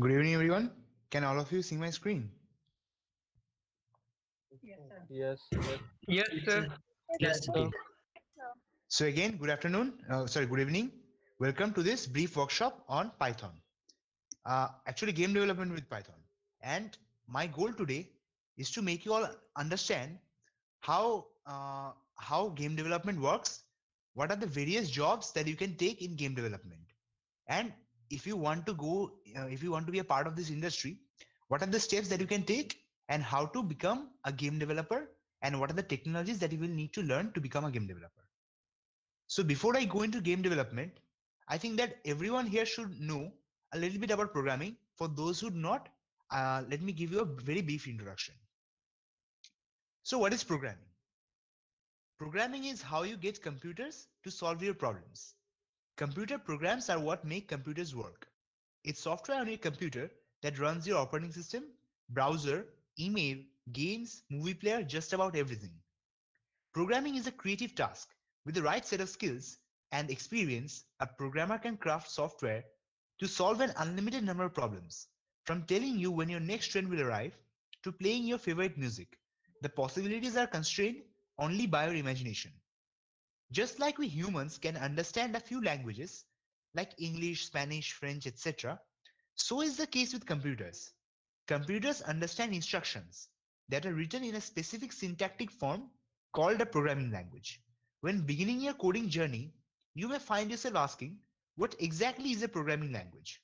Good evening, everyone. Can all of you see my screen? Yes, sir. Yes. Yes, sir. Yes, sir. So again, good afternoon. Uh, sorry, good evening. Welcome to this brief workshop on Python. Uh, actually, game development with Python. And my goal today is to make you all understand how uh, how game development works. What are the various jobs that you can take in game development? And if you want to go, uh, if you want to be a part of this industry, what are the steps that you can take and how to become a game developer and what are the technologies that you will need to learn to become a game developer. So before I go into game development, I think that everyone here should know a little bit about programming. For those who do not, uh, let me give you a very brief introduction. So what is programming? Programming is how you get computers to solve your problems. Computer programs are what make computers work. It's software on your computer that runs your operating system, browser, email, games, movie player, just about everything. Programming is a creative task. With the right set of skills and experience, a programmer can craft software to solve an unlimited number of problems. From telling you when your next train will arrive to playing your favorite music, the possibilities are constrained only by your imagination. Just like we humans can understand a few languages, like English, Spanish, French, etc., so is the case with computers. Computers understand instructions that are written in a specific syntactic form called a programming language. When beginning your coding journey, you may find yourself asking, what exactly is a programming language?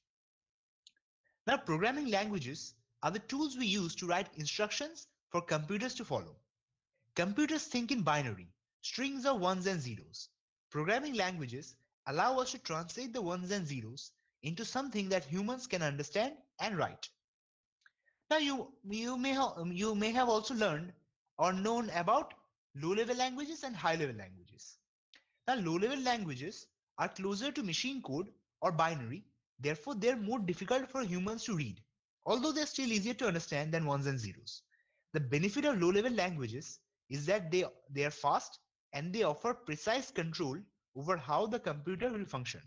Now, programming languages are the tools we use to write instructions for computers to follow. Computers think in binary, strings of ones and zeros. Programming languages allow us to translate the ones and zeros into something that humans can understand and write. Now you you may have you may have also learned or known about low-level languages and high-level languages. Now low-level languages are closer to machine code or binary, therefore they're more difficult for humans to read, although they're still easier to understand than ones and zeros. The benefit of low-level languages is that they, they are fast and they offer precise control over how the computer will function.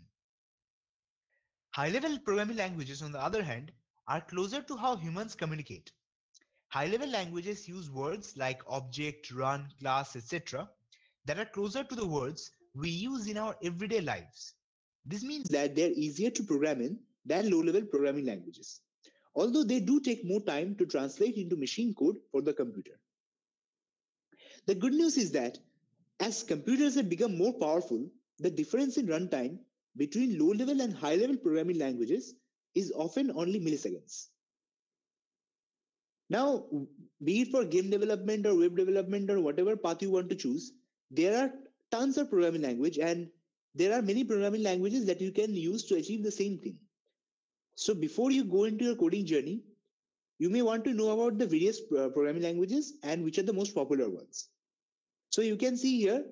High-level programming languages, on the other hand, are closer to how humans communicate. High-level languages use words like object, run, class, etc. that are closer to the words we use in our everyday lives. This means that they're easier to program in than low-level programming languages, although they do take more time to translate into machine code for the computer. The good news is that as computers have become more powerful, the difference in runtime between low-level and high-level programming languages is often only milliseconds. Now, be it for game development or web development or whatever path you want to choose, there are tons of programming language and there are many programming languages that you can use to achieve the same thing. So before you go into your coding journey, you may want to know about the various uh, programming languages and which are the most popular ones. So you can see here,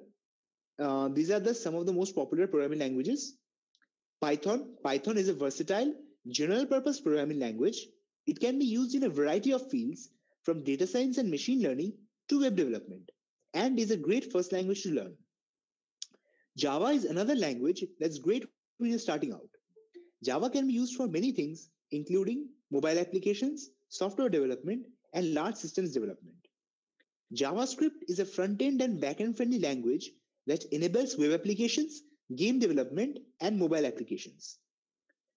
uh, these are the some of the most popular programming languages. Python. Python is a versatile general purpose programming language. It can be used in a variety of fields from data science and machine learning to web development and is a great first language to learn. Java is another language that's great when you're starting out. Java can be used for many things, including mobile applications, software development, and large systems development. JavaScript is a front-end and back-end friendly language that enables web applications, game development, and mobile applications.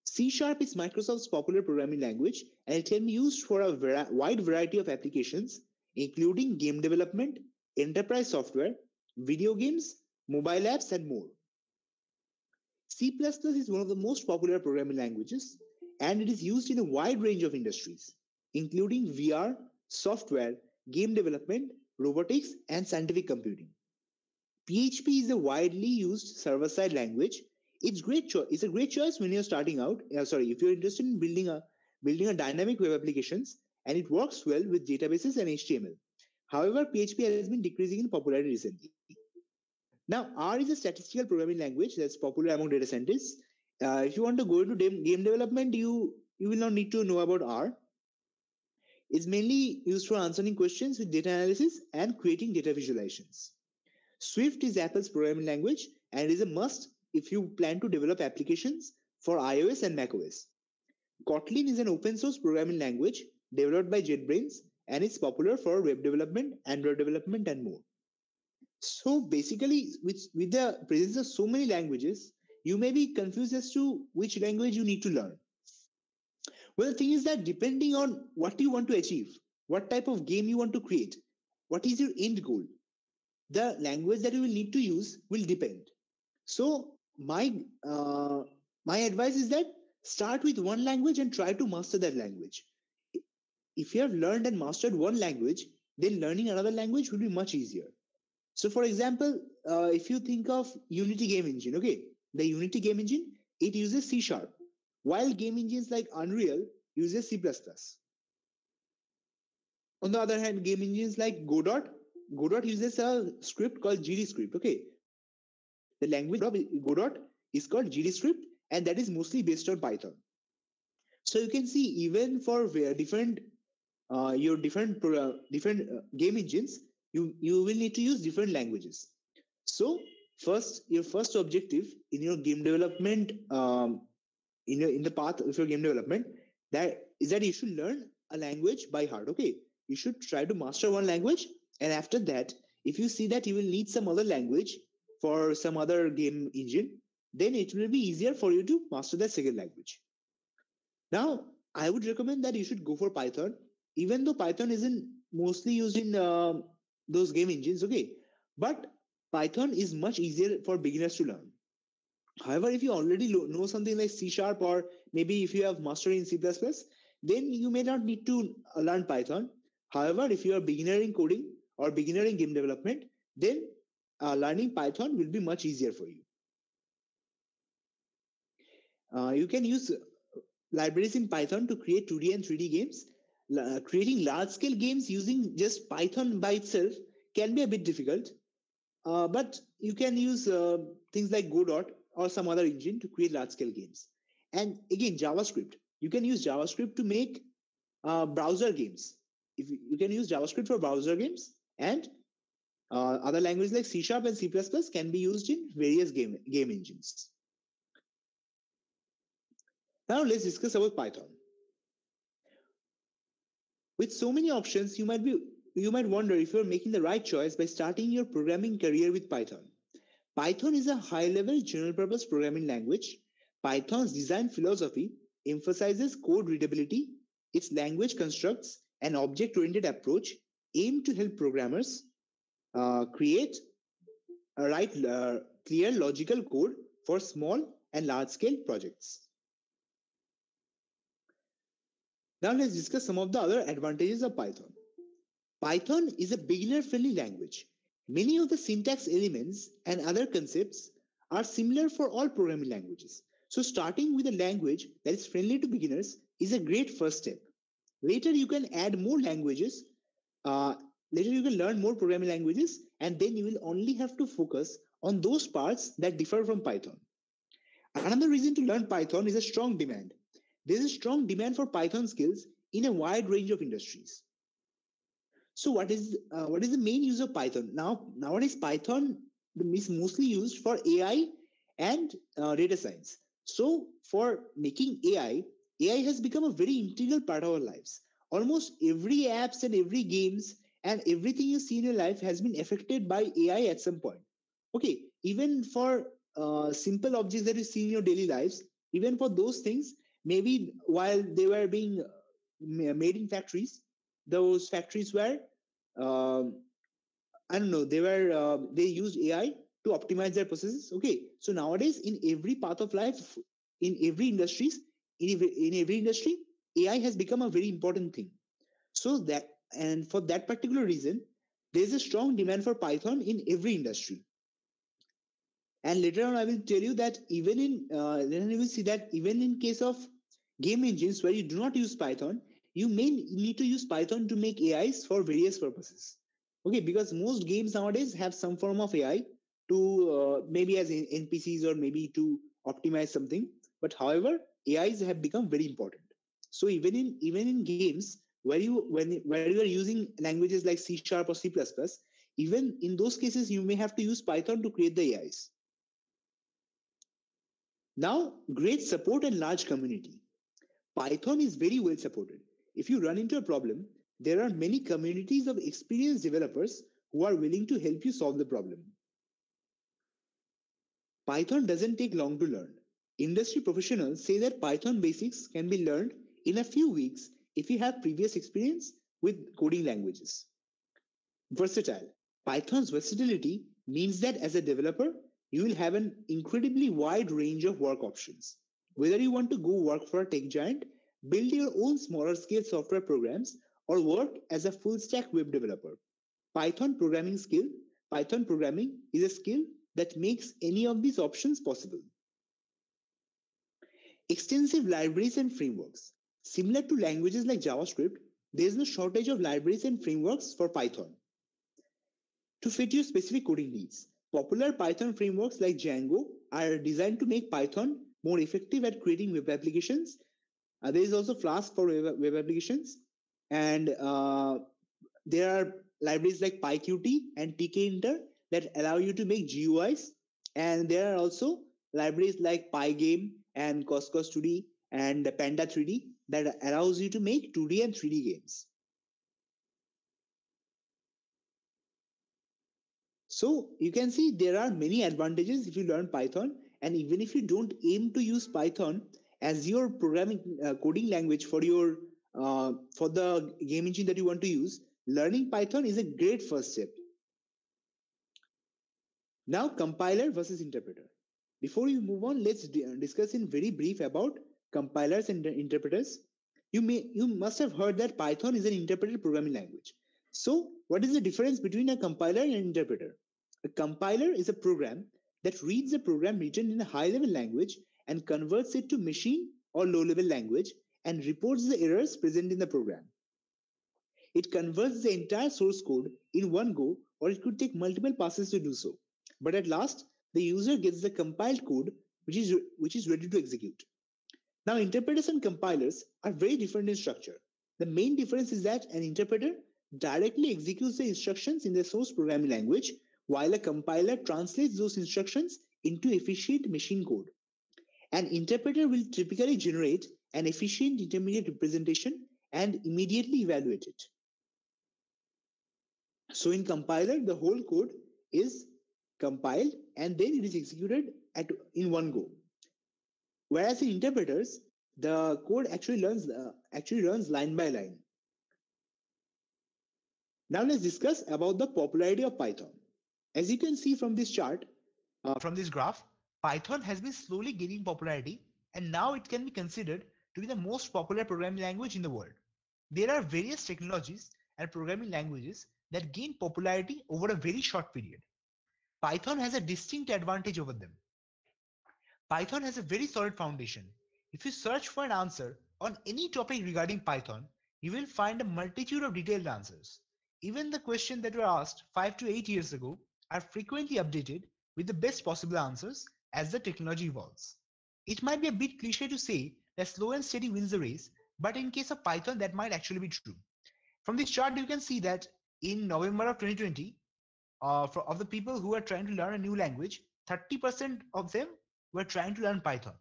C Sharp is Microsoft's popular programming language, and it can be used for a wide variety of applications, including game development, enterprise software, video games, mobile apps, and more. C++ is one of the most popular programming languages, and it is used in a wide range of industries, including VR, software, game development, robotics, and scientific computing. PHP is a widely used server-side language. It's great. Cho- it's a great choice when you're starting out. Uh, sorry, if you're interested in building a building a dynamic web applications, and it works well with databases and HTML. However, PHP has been decreasing in popularity recently. Now, R is a statistical programming language that's popular among data scientists. Uh, if you want to go into game development, you you will not need to know about R. It's mainly used for answering questions with data analysis and creating data visualizations. Swift is Apple's programming language and is a must if you plan to develop applications for iOS and macOS. Kotlin is an open source programming language developed by JetBrains and it's popular for web development, Android development, and more. So basically, with, with the presence of so many languages, you may be confused as to which language you need to learn. Well, the thing is that depending on what you want to achieve, what type of game you want to create, what is your end goal, the language that you will need to use will depend. So my uh, my advice is that start with one language and try to master that language. If you have learned and mastered one language, then learning another language will be much easier. So, for example, uh, if you think of Unity game engine, okay, the Unity game engine it uses C sharp, while game engines like Unreal uses C++. On the other hand, game engines like Godot, Godot uses a script called GDScript. Okay, the language of Godot is called GDScript, and that is mostly based on Python. So you can see even for different uh, your different uh, different uh, game engines, you you will need to use different languages. So first, your first objective in your game development, um, in your in the path of your game development, that is that you should learn a language by heart. Okay, you should try to master one language, and after that, if you see that you will need some other language for some other game engine, then it will be easier for you to master that second language. Now, I would recommend that you should go for Python, even though Python isn't mostly used in uh, those game engines, okay? But Python is much easier for beginners to learn. However, if you already know something like C Sharp or maybe if you have mastered in C++, then you may not need to learn Python. However, if you are beginner in coding or beginner in game development, then uh, learning Python will be much easier for you. Uh, you can use libraries in Python to create 2D and 3D games. Uh, creating large scale games using just Python by itself can be a bit difficult, uh, but you can use uh, things like Godot or some other engine to create large scale games. And again, JavaScript. You can use JavaScript to make uh, browser games. If you, you, can use JavaScript for browser games, and uh, other languages like C Sharp and C++ can be used in various game, game engines. Now let's discuss about Python. With so many options, you might be you might wonder if you're making the right choice by starting your programming career with Python. Python is a high-level general-purpose programming language. Python's design philosophy emphasizes code readability. Its language constructs an object-oriented approach aimed to help programmers uh, create, uh, write uh, clear logical code for small and large-scale projects. Now let's discuss some of the other advantages of Python. Python is a beginner-friendly language. Many of the syntax elements and other concepts are similar for all programming languages. So starting with a language that is friendly to beginners is a great first step. Later you can add more languages. Uh, later you can learn more programming languages and then you will only have to focus on those parts that differ from Python. Another reason to learn Python is a strong demand there's a strong demand for Python skills in a wide range of industries. So what is uh, what is the main use of Python? Now nowadays Python is mostly used for AI and uh, data science. So for making AI, AI has become a very integral part of our lives. Almost every apps and every games and everything you see in your life has been affected by AI at some point. Okay, even for uh, simple objects that you see in your daily lives, even for those things, maybe while they were being uh, made in factories, those factories were, um, I don't know, they were uh, they used AI to optimize their processes. Okay, so nowadays in every part of life, in every industries, in every, in every industry, AI has become a very important thing. So that and for that particular reason, there is a strong demand for Python in every industry. And later on, I will tell you that even in uh, then you will see that even in case of game engines where you do not use Python, you may need to use Python to make AIs for various purposes. Okay, because most games nowadays have some form of AI to uh, maybe as NPCs or maybe to optimize something. But however, AIs have become very important. So even in even in games where you when where you are using languages like C sharp or C++, even in those cases you may have to use Python to create the AIs. Now, great support and large community. Python is very well supported. If you run into a problem, there are many communities of experienced developers who are willing to help you solve the problem. Python doesn't take long to learn. Industry professionals say that Python basics can be learned in a few weeks if you have previous experience with coding languages. Versatile. Python's versatility means that as a developer, you will have an incredibly wide range of work options. Whether you want to go work for a tech giant, build your own smaller scale software programs, or work as a full stack web developer, Python programming skill, Python programming is a skill that makes any of these options possible. Extensive libraries and frameworks. Similar to languages like JavaScript, there is no shortage of libraries and frameworks for Python. To fit your specific coding needs, popular Python frameworks like Django are designed to make Python more effective at creating web applications. Uh, there is also Flask for web, web applications. And uh, there are libraries like PyQt and tkinter that allow you to make GUIs. And there are also libraries like Pygame and Cocos 2D and Panda 3D that allows you to make 2D and 3D games. So you can see there are many advantages if you learn Python. And even if you don't aim to use Python as your programming uh, coding language for your uh, for the game engine that you want to use, learning Python is a great first step. Now, compiler versus interpreter. Before you move on, let's discuss in very brief about compilers and interpreters. You may you must have heard that Python is an interpreted programming language. So, what is the difference between a compiler and an interpreter? A compiler is a program that reads a program written in a high-level language and converts it to machine or low-level language and reports the errors present in the program. It converts the entire source code in one go, or it could take multiple passes to do so. But at last, the user gets the compiled code which is, which is ready to execute. Now, interpreters and compilers are very different in structure. The main difference is that an interpreter directly executes the instructions in the source programming language, while a compiler translates those instructions into efficient machine code. An interpreter will typically generate an efficient intermediate representation and immediately evaluate it. So in compiler, the whole code is compiled and then it is executed at in one go. Whereas in interpreters, the code actually learns uh, actually runs line by line. Now let's discuss about the popularity of Python. As you can see from this chart, uh, from this graph, Python has been slowly gaining popularity and now it can be considered to be the most popular programming language in the world. There are various technologies and programming languages that gain popularity over a very short period. Python has a distinct advantage over them. Python has a very solid foundation. If you search for an answer on any topic regarding Python, you will find a multitude of detailed answers. Even the questions that were asked 5 to 8 years ago are frequently updated with the best possible answers as the technology evolves. It might be a bit cliche to say that slow and steady wins the race, but in case of Python, that might actually be true. From this chart, you can see that in November of 2020, uh, for, of the people who are trying to learn a new language, 30% of them were trying to learn Python.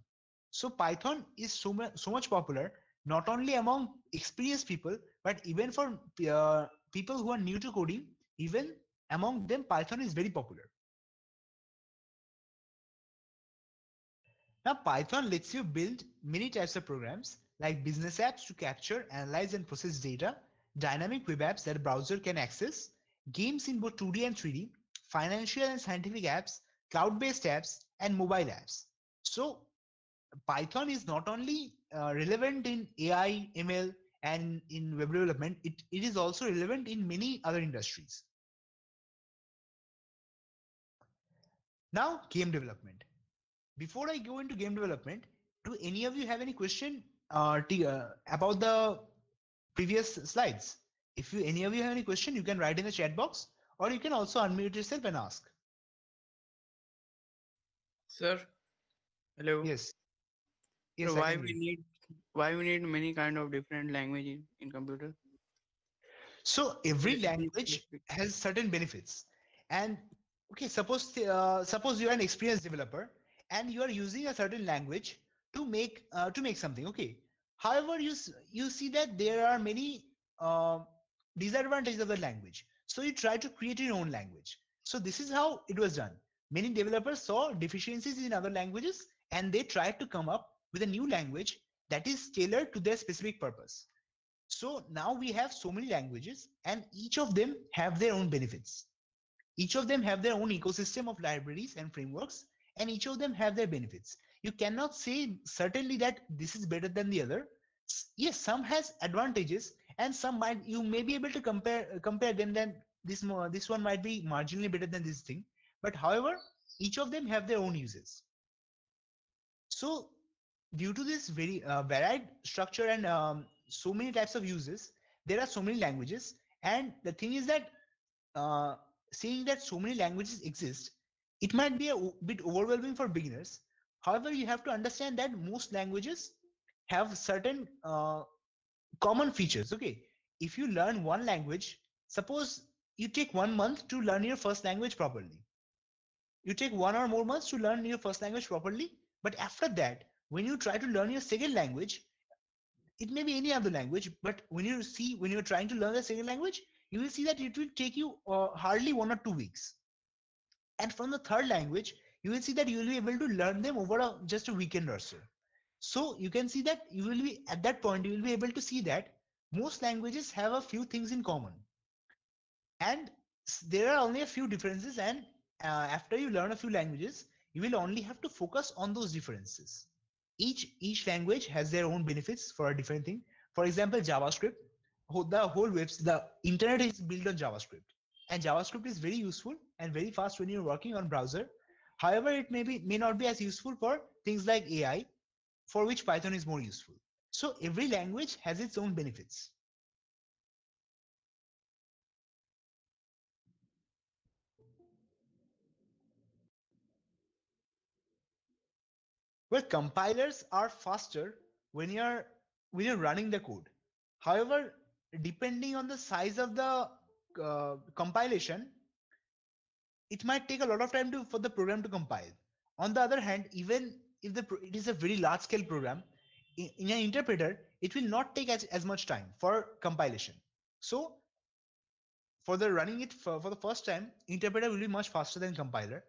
So Python is so much, so much popular, not only among experienced people, but even for uh, people who are new to coding, even among them, Python is very popular. Now, Python lets you build many types of programs like business apps to capture, analyze, and process data, dynamic web apps that a browser can access, games in both 2D and 3D, financial and scientific apps, cloud-based apps, and mobile apps. So Python is not only uh, relevant in AI, ML, and in web development, it, it is also relevant in many other industries. Now, game development. Before I go into game development, do any of you have any question uh, uh, about the previous slides? If you any of you have any question, you can write in the chat box or you can also unmute yourself and ask. Sir, hello. Yes. Yes. So why we need why we need many kind of different language in, in computer? So every language has certain benefits, and okay, suppose uh, suppose you are an experienced developer and you are using a certain language to make uh, to make something. Okay, However, you you see that there are many uh, disadvantages of the language. So you try to create your own language. So this is how it was done. Many developers saw deficiencies in other languages and they tried to come up with a new language that is tailored to their specific purpose. So now we have so many languages and each of them have their own benefits. Each of them have their own ecosystem of libraries and frameworks and each of them have their benefits. You cannot say certainly that this is better than the other. Yes, some has advantages and some might you may be able to compare compare them then this this one might be marginally better than this thing but however each of them have their own uses so due to this very uh, varied structure and um, so many types of uses there are so many languages and the thing is that uh, seeing that so many languages exist it might be a bit overwhelming for beginners. However you have to understand that most languages have certain uh, common features okay? If you learn one language suppose you take one month to learn your first language properly. You take one or more months to learn your first language properly but after that when you try to learn your second language it may be any other language but when you see when you're trying to learn the second language you will see that it will take you uh, hardly one or two weeks and from the third language you will see that you will be able to learn them over a, just a weekend or so. So you can see that you will be at that point you will be able to see that most languages have a few things in common. And there are only a few differences and uh, after you learn a few languages you will only have to focus on those differences. Each each language has their own benefits for a different thing. For example javascript. The whole webs the internet is built on javascript and javascript is very useful and very fast when you're working on browser. However it may be may not be as useful for things like ai for which python is more useful. So every language has its own benefits. Well, compilers are faster when you're when you're running the code. However, depending on the size of the uh, compilation, it might take a lot of time to for the program to compile. On the other hand, even if the it is a very large scale program, in, in an interpreter, it will not take as, as much time for compilation. So for the running it for, for the first time, interpreter will be much faster than compiler.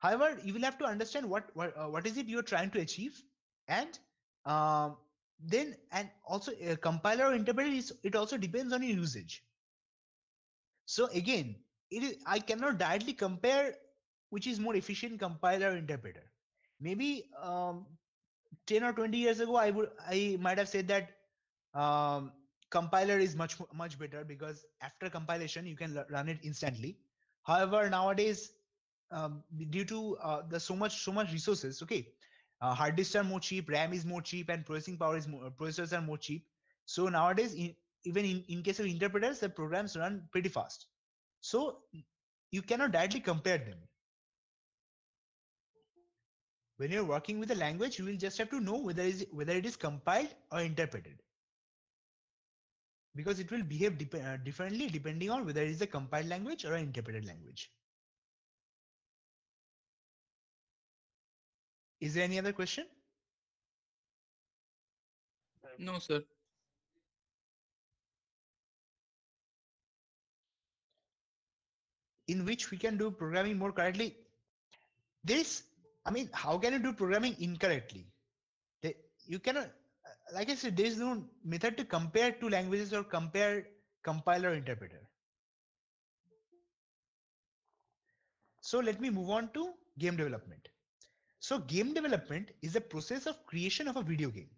However, you will have to understand what what, uh, what is it you're trying to achieve, and um, then and also a compiler or interpreter is it also depends on your usage. So again, it is I cannot directly compare which is more efficient compiler or interpreter. Maybe um, 10 or 20 years ago, I would I might have said that um, compiler is much much better because after compilation you can run it instantly. However, nowadays um, due to uh, the so much so much resources okay uh, hard disks are more cheap ram is more cheap and processing power is more processors are more cheap so nowadays in, even in, in case of interpreters the programs run pretty fast. So you cannot directly compare them. When you're working with a language you will just have to know whether is whether it is compiled or interpreted. Because it will behave dep- uh, differently depending on whether it is a compiled language or an interpreted language. Is there any other question? No, sir. In which we can do programming more correctly. This i mean how can you do programming incorrectly? You cannot uh, like i said there is no method to compare two languages or compare compiler interpreter. So let me move on to game development. So game development is the process of creation of a video game.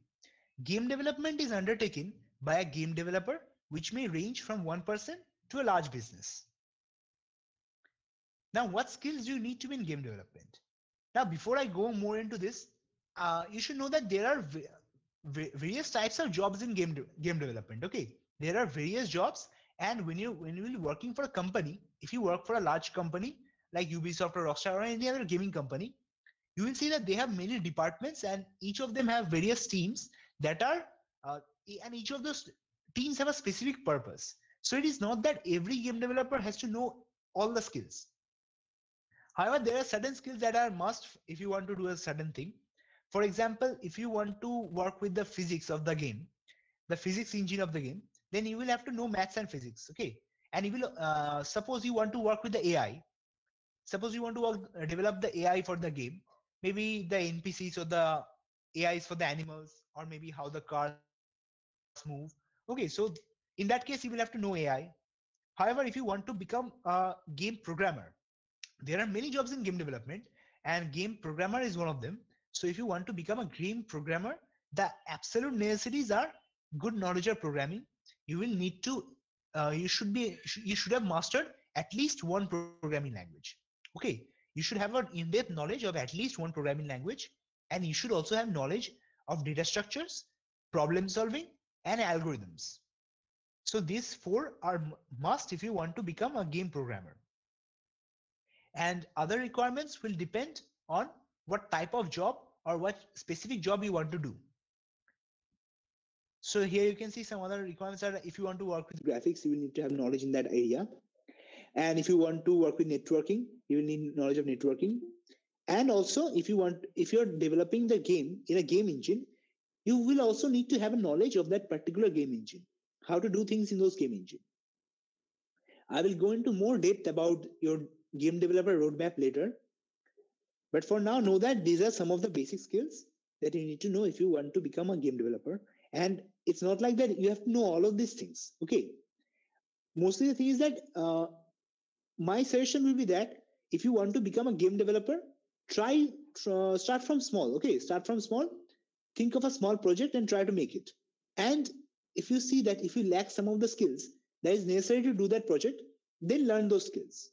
Game development is undertaken by a game developer which may range from one person to a large business now, what skills do you need to be in game development? Now, before I go more into this, uh, you should know that there are va- va- various types of jobs in game de- game development. Okay, there are various jobs, and when you when you will be working for a company, if you work for a large company like Ubisoft or Rockstar or any other gaming company, you will see that they have many departments, and each of them have various teams that are, uh, and each of those teams have a specific purpose. So it is not that every game developer has to know all the skills However, there are certain skills that are must if you want to do a certain thing. for example, if you want to work with the physics of the game, the physics engine of the game, then you will have to know maths and physics. Okay. And you will uh, suppose you want to work with the AI. Suppose you want to work, develop the AI for the game, maybe the NPCs or the AIs for the animals, or maybe how the cars move. Okay, so in that case, you will have to know AI. However, if you want to become a game programmer, there are many jobs in game development, and game programmer is one of them. So if you want to become a game programmer, the absolute necessities are good knowledge of programming. You will need to, uh, you should be, you should have mastered at least one programming language. Okay, you should have an in-depth knowledge of at least one programming language, and you should also have knowledge of data structures, problem solving, and algorithms. So these four are must if you want to become a game programmer. And other requirements will depend on what type of job or what specific job you want to do. So here you can see some other requirements are if you want to work with graphics, you will need to have knowledge in that area. And if you want to work with networking, you will need knowledge of networking. And also, if you want, if you're developing the game in a game engine, you will also need to have a knowledge of that particular game engine, how to do things in those game engine. I will go into more depth about your game developer roadmap later. But for now, know that these are some of the basic skills that you need to know if you want to become a game developer. And it's not like that you have to know all of these things. Okay. Mostly the thing is that uh, my suggestion will be that if you want to become a game developer, try uh, start from small. Okay. Start from small. Think of a small project and try to make it. And if you see that if you lack some of the skills that is necessary to do that project, then learn those skills.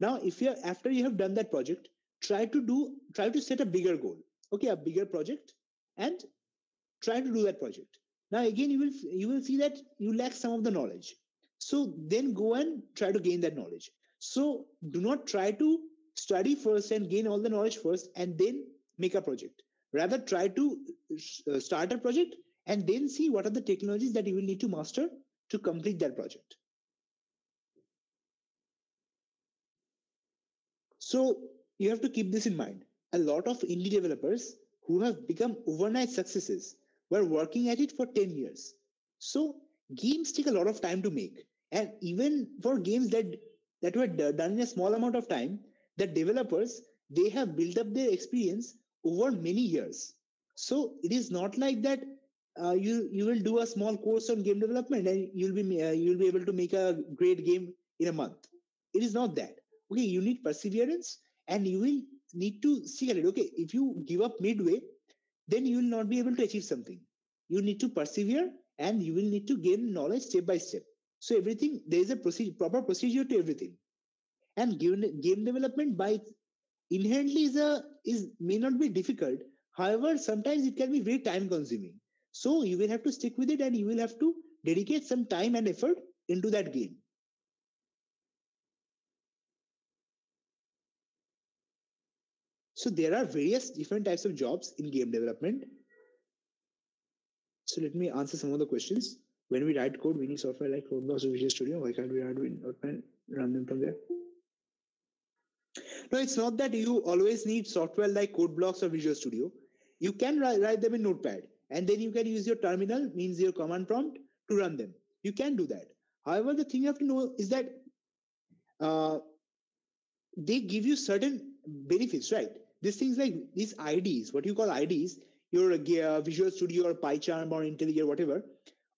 Now, if you after you have done that project, try to do try to set a bigger goal. Okay, a bigger project, and try to do that project. Now again, you will you will see that you lack some of the knowledge. So then go and try to gain that knowledge. So do not try to study first and gain all the knowledge first, and then make a project. Rather, try to uh, start a project and then see what are the technologies that you will need to master to complete that project. So you have to keep this in mind. A lot of indie developers who have become overnight successes were working at it for 10 years. So games take a lot of time to make. And even for games that, that were done in a small amount of time, the developers, they have built up their experience over many years. So it is not like that uh, you you will do a small course on game development and you'll be uh, you'll be able to make a great game in a month. It is not that. Okay, you need perseverance and you will need to see it. Okay, if you give up midway, then you will not be able to achieve something. You need to persevere and you will need to gain knowledge step by step. So everything there is a procedure, proper procedure to everything. And game, game development by inherently is a is may not be difficult. However, sometimes it can be very time consuming. So you will have to stick with it and you will have to dedicate some time and effort into that game. So there are various different types of jobs in game development. So let me answer some of the questions. When we write code, we need software like CodeBlocks or Visual Studio. Why can't we write run them from there? No, it's not that you always need software like CodeBlocks or Visual Studio. You can write, write them in Notepad and then you can use your terminal, means your command prompt to run them. You can do that. However, the thing you have to know is that uh, they give you certain benefits, right? These things like these IDEs, what you call IDEs, your uh, Visual Studio or PyCharm or IntelliJ or whatever,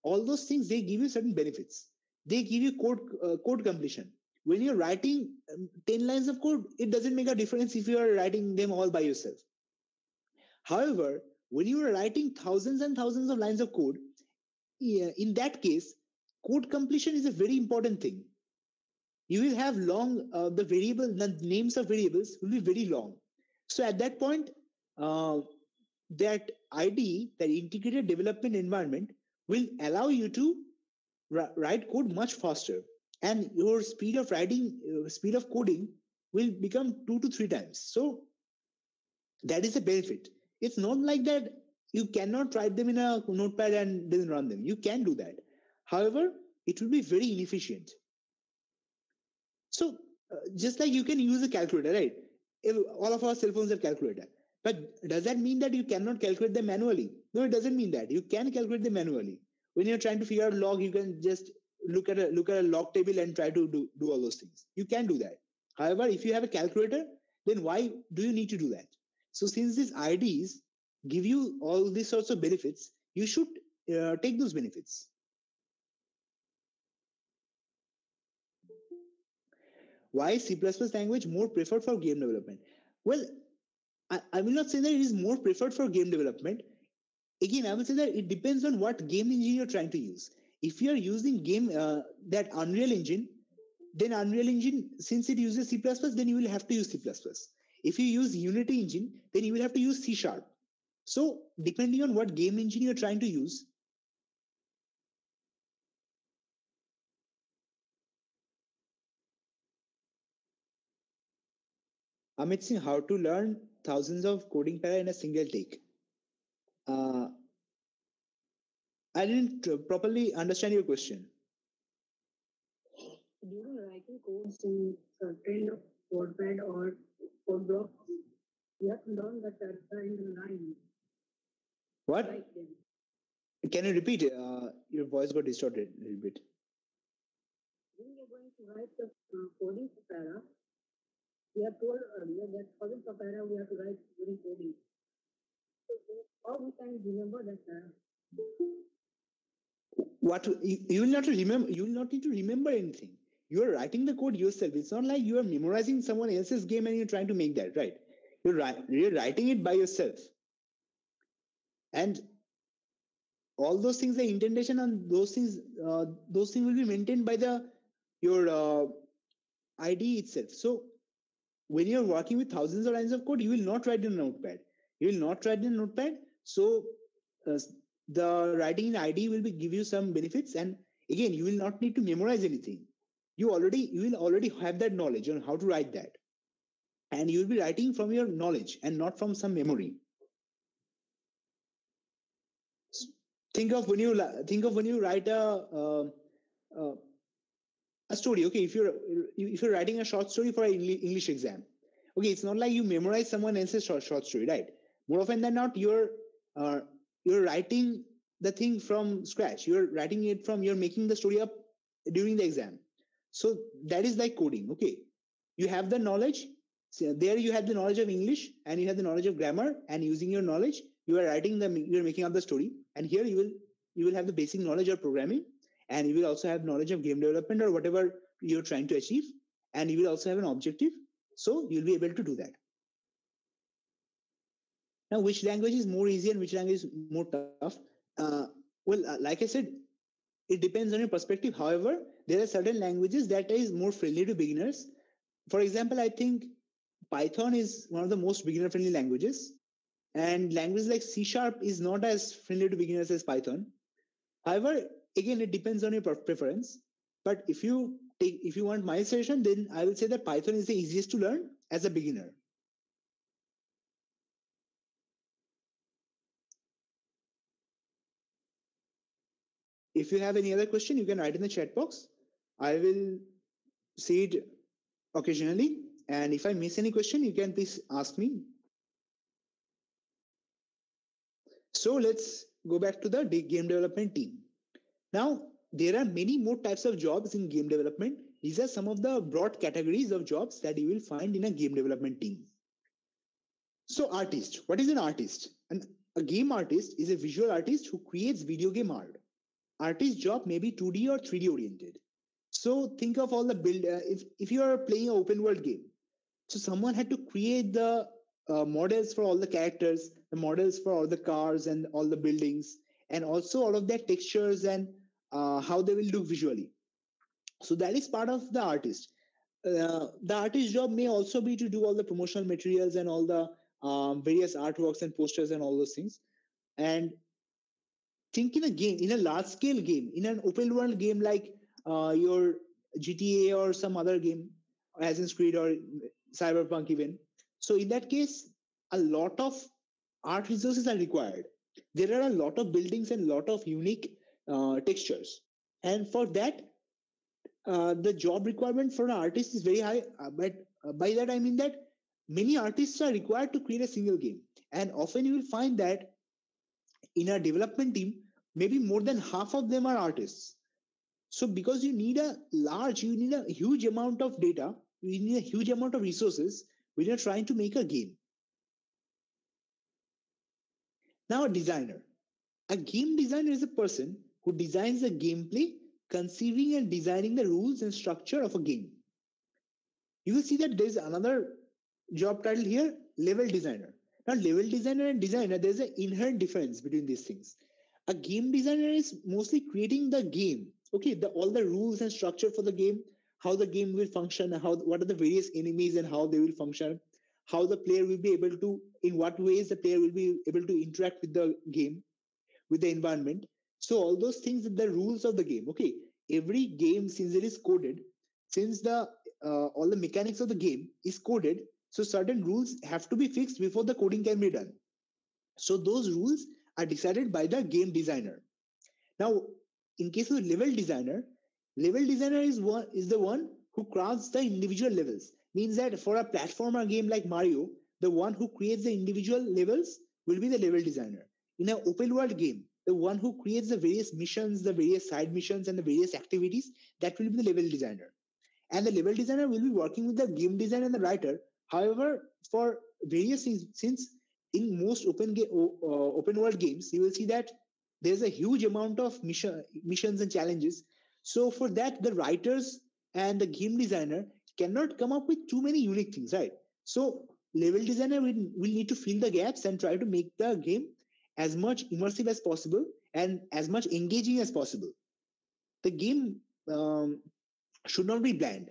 all those things they give you certain benefits. They give you code uh, code completion. When you're writing um, 10 lines of code, it doesn't make a difference if you are writing them all by yourself. However, when you are writing thousands and thousands of lines of code, in that case, code completion is a very important thing. You will have long, uh, the variable, the names of variables will be very long. So at that point, uh, that IDE, that integrated development environment, will allow you to write code much faster, and your speed of writing, uh, speed of coding, will become two to three times. So that is a benefit. It's not like that you cannot write them in a notepad and then run them. You can do that. However, it will be very inefficient. So uh, just like you can use a calculator, right? If all of our cell phones have calculator. But does that mean that you cannot calculate them manually? No, it doesn't mean that. You can calculate them manually. When you're trying to figure out log, you can just look at a look at a log table and try to do, do all those things. You can do that. However, if you have a calculator, then why do you need to do that? So since these IDEs give you all these sorts of benefits, you should uh, take those benefits. Why C++ language more preferred for game development? Well, I, I will not say that it is more preferred for game development. Again, I will say that it depends on what game engine you're trying to use. If you are using game uh, that Unreal Engine, then Unreal Engine, since it uses C++, then you will have to use C++. If you use Unity engine, then you will have to use C Sharp. So depending on what game engine you're trying to use, Amit Singh, how to learn thousands of coding para in a single take? Uh, I didn't properly understand your question. You During writing codes in certain notepad or code blocks, you have to learn the character in the line. What? Can you repeat? Uh, your voice got distorted a little bit. When you're going to write the uh, coding para, we have told earlier that for para we have to write during coding. How we can remember that para? What you, you will not remember? You will not need to remember anything. You are writing the code yourself. It's not like you are memorizing someone else's game and you're trying to make that right. You're, you're writing it by yourself, and all those things, the indentation and those things, uh, those things will be maintained by the your uh, IDE itself. So when you're working with thousands of lines of code, you will not write in notepad. You will not write in notepad. So uh, the writing in IDE will be give you some benefits, and again, you will not need to memorize anything. You already you will already have that knowledge on how to write that, and you will be writing from your knowledge and not from some memory. Think of when you think of when you write a uh, uh, a story. Okay, if you're if you're writing a short story for an English exam, okay, it's not like you memorize someone else's short, short story, right? More often than not, you're uh, you're writing the thing from scratch. You're writing it from you're making the story up during the exam. So that is like coding. Okay, you have the knowledge. So there you have the knowledge of English and you have the knowledge of grammar, and using your knowledge, you are writing the you're making up the story. And here you will you will have the basic knowledge of programming, and you will also have knowledge of game development or whatever you're trying to achieve, and you will also have an objective. So you'll be able to do that. Now, which language is more easy and which language is more tough? Uh, well, uh, like I said, it depends on your perspective. However, there are certain languages that is more friendly to beginners. For example, I think Python is one of the most beginner-friendly languages, and languages like C Sharp is not as friendly to beginners as Python. However, again, it depends on your preference. But if you take, if you want my suggestion, then I will say that Python is the easiest to learn as a beginner. If you have any other question, you can write in the chat box. I will see it occasionally. And if I miss any question, you can please ask me. So let's go back to the game development team. Now, there are many more types of jobs in game development. These are some of the broad categories of jobs that you will find in a game development team. So, artist. What is an artist? An, a game artist is a visual artist who creates video game art. Artist job may be 2D or 3D oriented. So, think of all the build. Uh, if if you are playing an open world game, so someone had to create the uh, models for all the characters, the models for all the cars and all the buildings, and also all of their textures and uh, how they will look visually. So that is part of the artist. Uh, the artist job may also be to do all the promotional materials and all the um, various artworks and posters and all those things. And think in a game, in a large scale game, in an open world game like uh, your GTA or some other game, Assassin's Creed or Cyberpunk even. So in that case, a lot of art resources are required. There are a lot of buildings and a lot of unique uh, textures. And for that, uh, the job requirement for an artist is very high. Uh, but uh, by that, I mean that many artists are required to create a single game. And often you will find that in a development team, maybe more than half of them are artists. So because you need a large, you need a huge amount of data, you need a huge amount of resources when you're trying to make a game. Now, a designer. A game designer is a person who designs the gameplay, conceiving and designing the rules and structure of a game. You will see that there's another job title here, level designer. Now, level designer and designer, there's an inherent difference between these things. A game designer is mostly creating the game, okay, the, all the rules and structure for the game, how the game will function, how what are the various enemies and how they will function, how the player will be able to, in what ways the player will be able to interact with the game, with the environment. So all those things, are the rules of the game. Okay, every game since it is coded, since the uh, all the mechanics of the game is coded, so certain rules have to be fixed before the coding can be done. So those rules are decided by the game designer. Now, in case of level designer, level designer is one is the one who crafts the individual levels means that for a platformer game like Mario, the one who creates the individual levels will be the level designer. In an open world game, the one who creates the various missions, the various side missions, and the various activities, that will be the level designer. And the level designer will be working with the game designer and the writer. However, for various things, since in most open game, uh, open world games, you will see that there's a huge amount of mission, missions and challenges. So for that, the writers and the game designer cannot come up with too many unique things, right? So level designer will, will need to fill the gaps and try to make the game as much immersive as possible and as much engaging as possible. The game um, should not be bland.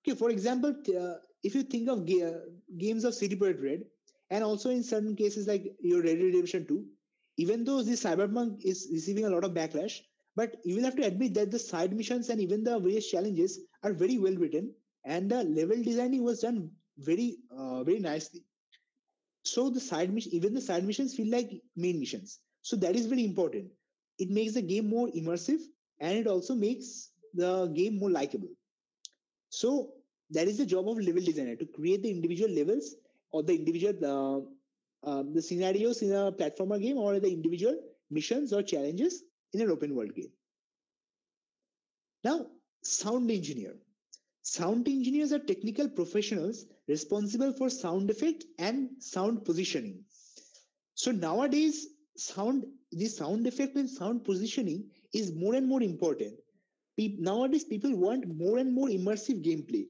Okay, for example, uh, if you think of ga- games of CD Projekt Red, and also in certain cases like your Red Redemption 2, even though this Cyberpunk is receiving a lot of backlash, but you will have to admit that the side missions and even the various challenges are very well written and the level designing was done very uh, very nicely so the side mission even the side missions feel like main missions. So that is very important. It makes the game more immersive and it also makes the game more likable. So that is the job of level designer to create the individual levels or the individual uh, uh, the scenarios in a platformer game or the individual missions or challenges in an open world game. Now sound engineer Sound engineers are technical professionals responsible for sound effect and sound positioning. So nowadays, sound the sound effect and sound positioning is more and more important. Pe- nowadays, people want more and more immersive gameplay.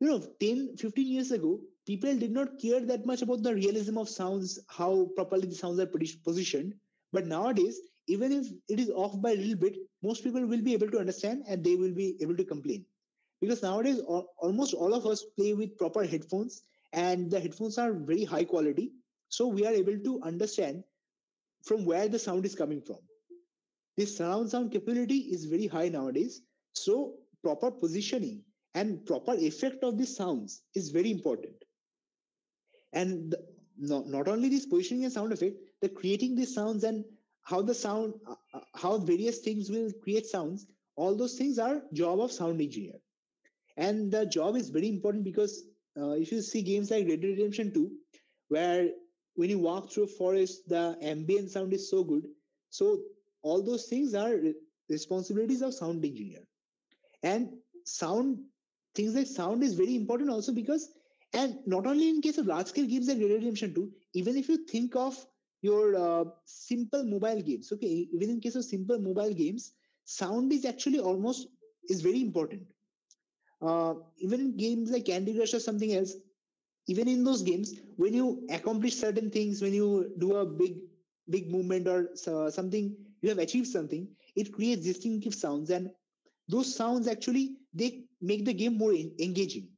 You know, 10, 15 years ago, people did not care that much about the realism of sounds, how properly the sounds are positioned. But nowadays, even if it is off by a little bit, most people will be able to understand and they will be able to complain because nowadays almost all of us play with proper headphones and the headphones are very high quality. So we are able to understand from where the sound is coming from. This surround sound capability is very high nowadays. So proper positioning and proper effect of these sounds is very important. And the, not, not only this positioning and sound effect the creating these sounds and how the sound uh, uh how various things will create sounds all those things are job of sound engineer and the job is very important because uh, if you see games like Red Dead Redemption 2, where when you walk through a forest, the ambient sound is so good. So all those things are responsibilities of sound engineer. And sound, things like sound is very important also because, and not only in case of large scale games like Red Dead Redemption 2, even if you think of your uh, simple mobile games, okay, even in case of simple mobile games, sound is actually almost is very important uh, even in games like Candy Crush or something else, even in those games, when you accomplish certain things, when you do a big, big movement or uh, something, you have achieved something, it creates distinctive sounds. And those sounds actually, they make the game more engaging.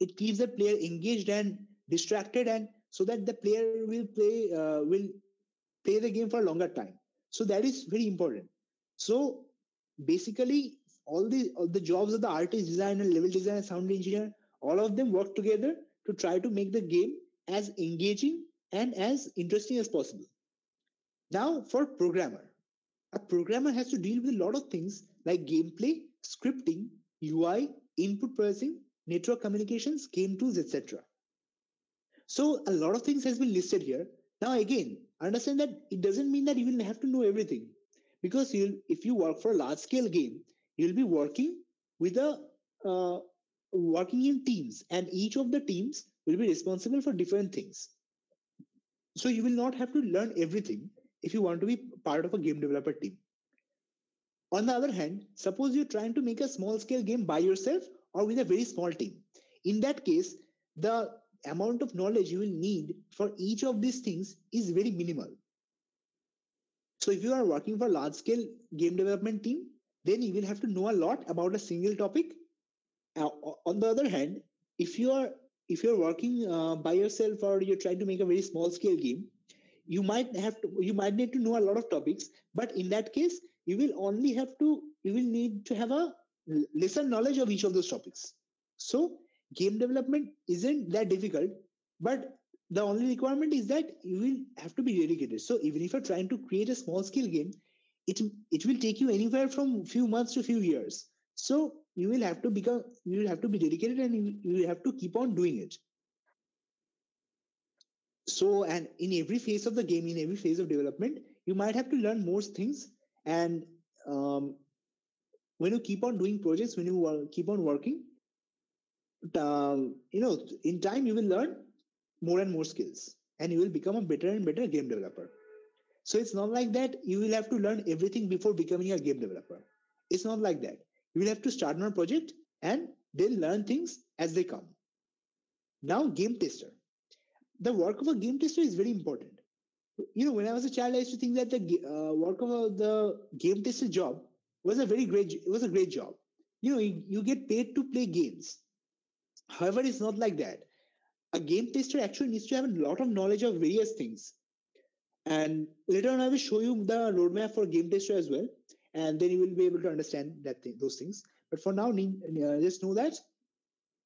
It keeps the player engaged and distracted and so that the player will play, uh, will play the game for a longer time. So that is very important. So basically all the all the jobs of the artist designer level designer sound engineer all of them work together to try to make the game as engaging and as interesting as possible. Now for programmer a programmer has to deal with a lot of things like gameplay scripting ui input processing network communications game tools etc So a lot of things has been listed here. Now again, understand that it doesn't mean that you will have to know everything, because you if you work for a large scale game, you'll be working with a uh, working in teams, and each of the teams will be responsible for different things. So you will not have to learn everything if you want to be part of a game developer team. On the other hand, suppose you're trying to make a small scale game by yourself or with a very small team. In that case, the amount of knowledge you will need for each of these things is very minimal. So if you are working for large scale game development team, then you will have to know a lot about a single topic. On the other hand, if you are if you're working uh, by yourself or you're trying to make a very small scale game, you might have to you might need to know a lot of topics. But in that case, you will only have to you will need to have a lesser knowledge of each of those topics. So game development isn't that difficult, but the only requirement is that you will have to be dedicated. So even if you're trying to create a small scale game, it it will take you anywhere from few months to few years. So you will have to become you will have to be dedicated and you, you will have to keep on doing it. So and in every phase of the game, in every phase of development, you might have to learn more things. And um, when you keep on doing projects, when you uh, keep on working, um, you know, in time you will learn more and more skills and you will become a better and better game developer. So it's not like that you will have to learn everything before becoming a game developer. It's not like that. You will have to start on a project and then learn things as they come. Now, game tester. The work of a game tester is very important. You know, when I was a child, I used to think that the uh, work of a, the game tester job was a very great, it was a great job. You know, you, you get paid to play games However, it's not like that. A game tester actually needs to have a lot of knowledge of various things. And later on, I will show you the roadmap for game tester as well. And then you will be able to understand that th- those things. But for now, uh, just know that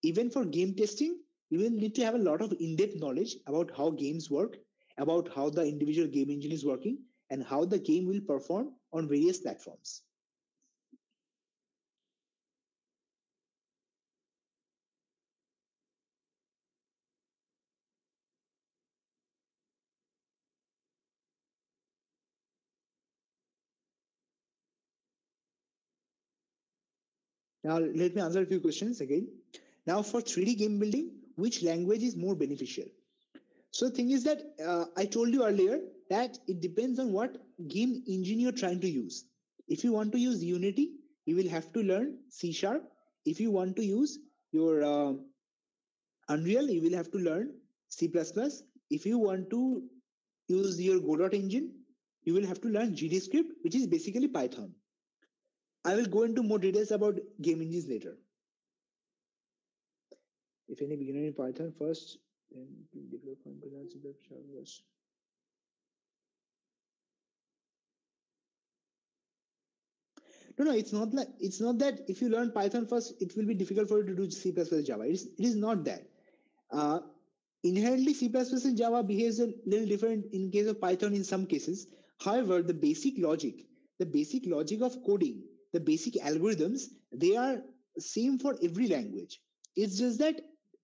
even for game testing, you will need to have a lot of in-depth knowledge about how games work, about how the individual game engine is working, and how the game will perform on various platforms. Now, let me answer a few questions again. Now, for 3D game building, which language is more beneficial? So, the thing is that uh, I told you earlier that it depends on what game engine you're trying to use. If you want to use Unity, you will have to learn C Sharp. If you want to use your uh, Unreal, you will have to learn C++. If you want to use your Godot engine, you will have to learn GDScript, which is basically Python. I will go into more details about game engines later. If any beginner in Python first, then develop compilers the servers. No, no, it's not like it's not that if you learn Python first, it will be difficult for you to do C++ plus Java. It is, it is not that. Uh, inherently, C++ and Java behaves a little different in case of Python in some cases. However, the basic logic, the basic logic of coding the basic algorithms, they are same for every language. It's just that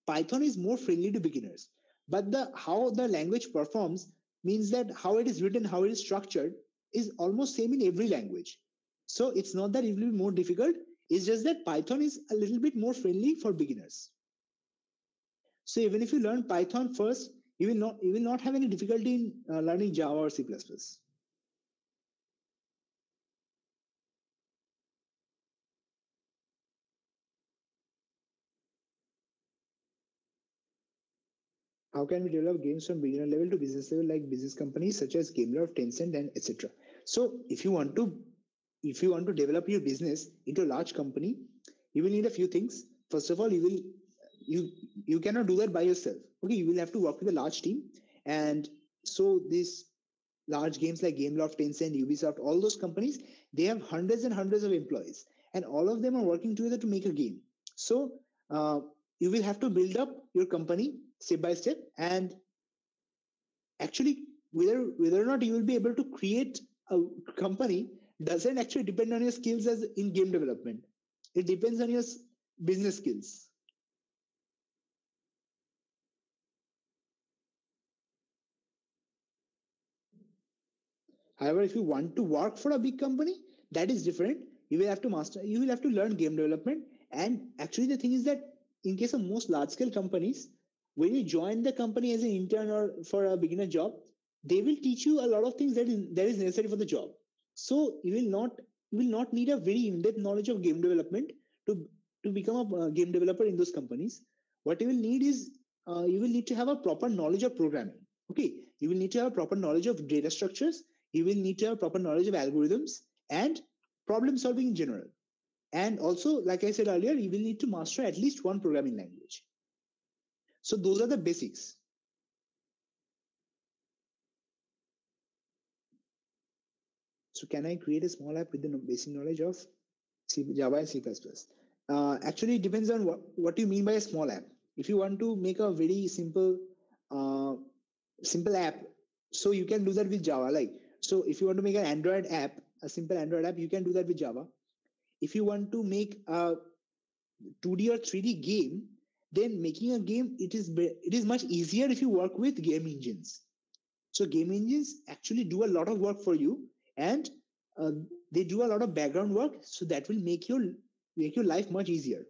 Python is more friendly to beginners. But the how the language performs means that how it is written, how it is structured is almost same in every language. So it's not that it will be more difficult. It's just that Python is a little bit more friendly for beginners. So even if you learn Python first, you will not you will not have any difficulty in uh, learning Java or C++. How can we develop games from beginner level to business level like business companies such as Gameloft, Tencent, and etc. So if you want to if you want to develop your business into a large company, you will need a few things. First of all, you will you you cannot do that by yourself. Okay, you will have to work with a large team. And so these large games like Gameloft, Tencent, Ubisoft, all those companies, they have hundreds and hundreds of employees, and all of them are working together to make a game. So uh, you will have to build up your company step by step. And actually whether whether or not you will be able to create a company doesn't actually depend on your skills as in game development. It depends on your business skills. However if you want to work for a big company that is different. You will have to master you will have to learn game development. And actually the thing is that in case of most large scale companies when you join the company as an intern or for a beginner job, they will teach you a lot of things that is, that is necessary for the job. So you will not you will not need a very in-depth knowledge of game development to to become a uh, game developer in those companies. What you will need is uh, you will need to have a proper knowledge of programming. Okay, you will need to have a proper knowledge of data structures. You will need to have proper knowledge of algorithms and problem solving in general. And also, like I said earlier, you will need to master at least one programming language. So those are the basics. So can I create a small app with the basic knowledge of C, Java and C++? Uh, actually, it depends on what, what you mean by a small app. If you want to make a very simple, uh, simple app, so you can do that with Java. Like, so if you want to make an Android app, a simple Android app, you can do that with Java. If you want to make a 2D or 3D game, then making a game it is it is much easier if you work with game engines. So game engines actually do a lot of work for you and uh, they do a lot of background work so that will make your make your life much easier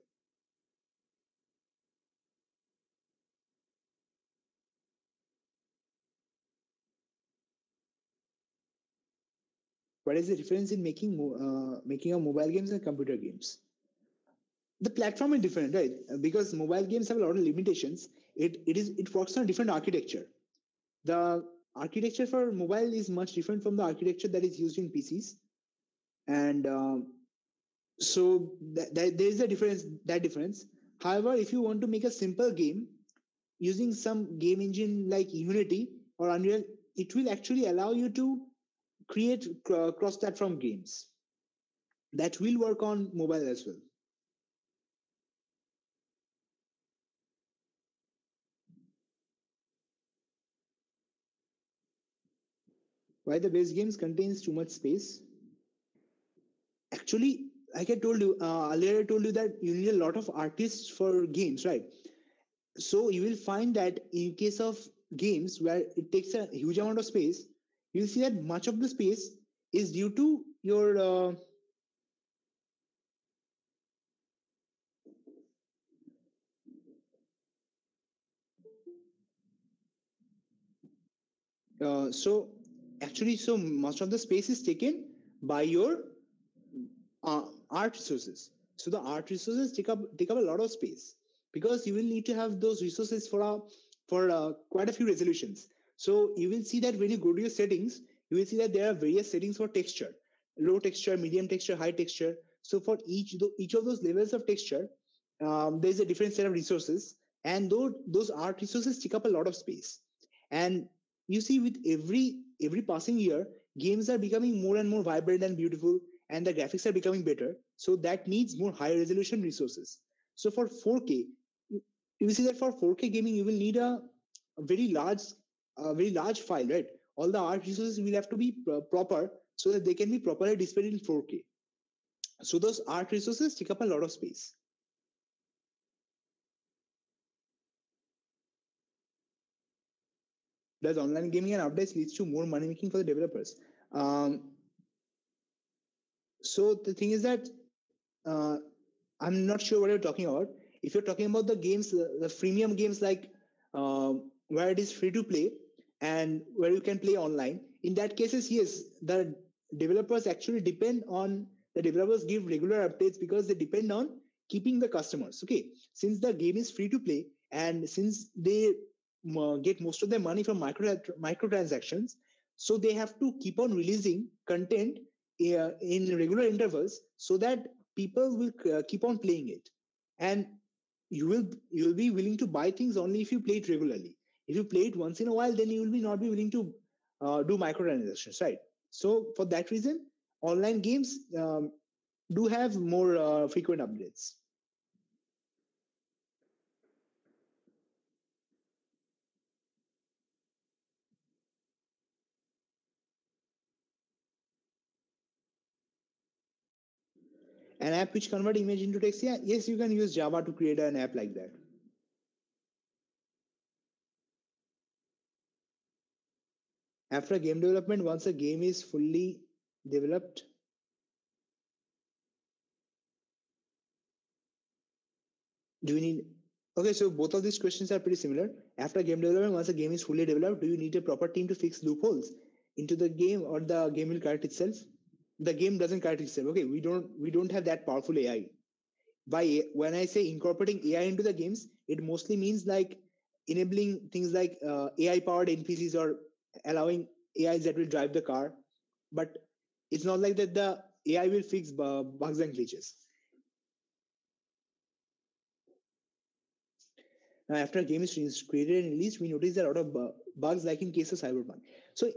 what is the difference in making uh, making a mobile games and computer games the platform is different right because mobile games have a lot of limitations it it is it works on a different architecture the architecture for mobile is much different from the architecture that is used in PCs, and um, so that, that there is a difference. That difference. However, if you want to make a simple game using some game engine like Unity or Unreal, it will actually allow you to create cross-platform games that will work on mobile as well. Why the base games contains too much space. Actually like i told you uh, earlier i told you that you need a lot of artists for games right? So you will find that in case of games where it takes a huge amount of space you'll see that much of the space is due to your uh, uh, so actually so much of the space is taken by your uh, art resources. So the art resources take up take up a lot of space because you will need to have those resources for a for uh, quite a few resolutions. So you will see that when you go to your settings you will see that there are various settings for texture low texture medium texture high texture. So for each each of those levels of texture um, there's a different set of resources and those those art resources take up a lot of space. And you see with every every passing year games are becoming more and more vibrant and beautiful and the graphics are becoming better. So that needs more high resolution resources. So for 4k you see that for 4k gaming you will need a, a very large a very large file right? All the art resources will have to be proper so that they can be properly displayed in 4k so those art resources take up a lot of space does online gaming and updates leads to more money making for the developers. Um, so the thing is that uh, i'm not sure what you're talking about. If you're talking about the games the, freemium games like uh, where it is free to play and where you can play online in that cases yes the developers actually depend on the developers give regular updates because they depend on keeping the customers. Okay since the game is free to play and since they get most of their money from micro microtransactions. So they have to keep on releasing content uh, in regular intervals so that people will uh, keep on playing it. And you will you will be willing to buy things only if you play it regularly. If you play it once in a while then you will be not be willing to uh, do microtransactions right? So for that reason online games um, do have more uh, frequent updates an app which convert image into text. Yeah yes you can use java to create an app like that. After game development once a game is fully developed do you need okay so both of these questions are pretty similar. After game development once a game is fully developed do you need a proper team to fix loopholes into the game or the game will correct itself the game doesn't correct itself. Okay we don't we don't have that powerful ai by when i say incorporating ai into the games it mostly means like enabling things like uh, ai powered npcs or allowing ais that will drive the car. But it's not like that the ai will fix bugs and glitches. Now, after a game is created and released, we notice a lot of bugs, like in case of Cyberpunk. So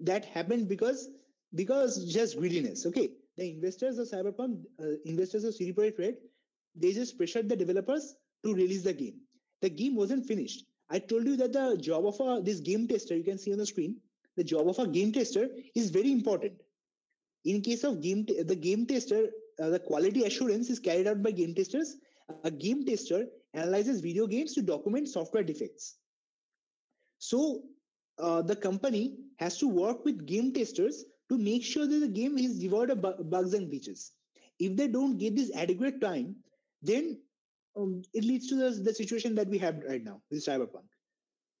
that happened because because just greediness. Okay, the investors of Cyberpunk, uh, investors of CD Projekt Red, they just pressured the developers to release the game. The game wasn't finished. I told you that the job of a this game tester, you can see on the screen, the job of a game tester is very important. In case of game, the game tester, uh, the quality assurance is carried out by game testers. A game tester analyzes video games to document software defects. So uh, the company has to work with game testers to make sure that the game is devoid of bu- bugs and glitches. If they don't get this adequate time, then um, it leads to the, the situation that we have right now with Cyberpunk.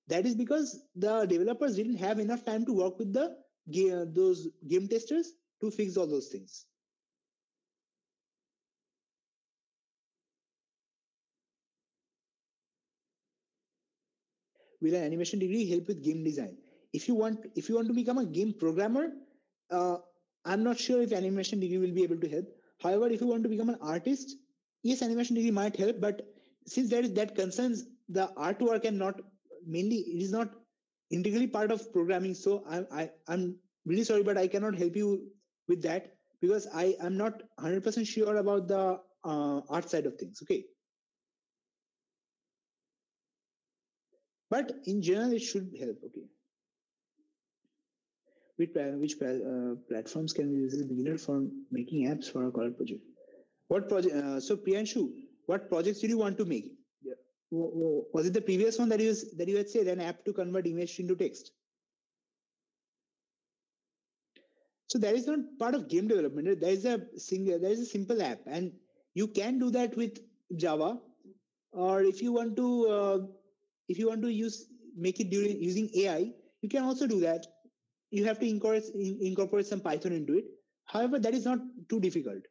That is because the developers didn't have enough time to work with the those game testers to fix all those things. will an animation degree help with game design if you want if you want to become a game programmer uh, i'm not sure if animation degree will be able to help. However if you want to become an artist yes animation degree might help but since there is that concerns the artwork and not mainly it is not integrally part of programming so i, I i'm really sorry but i cannot help you with that because i am not 100% sure about the uh, art side of things okay? But in general it should help okay which, which uh, platforms can we use as a beginner for making apps for a college project what project uh, so priyanshu what projects did you want to make Yeah. was it the previous one that you that you had said an app to convert image into text so that is not part of game development there is a single there is a simple app and you can do that with java or if you want to uh, if you want to use make it during using AI, you can also do that. You have to incorporate incorporate some Python into it. However, that is not too difficult.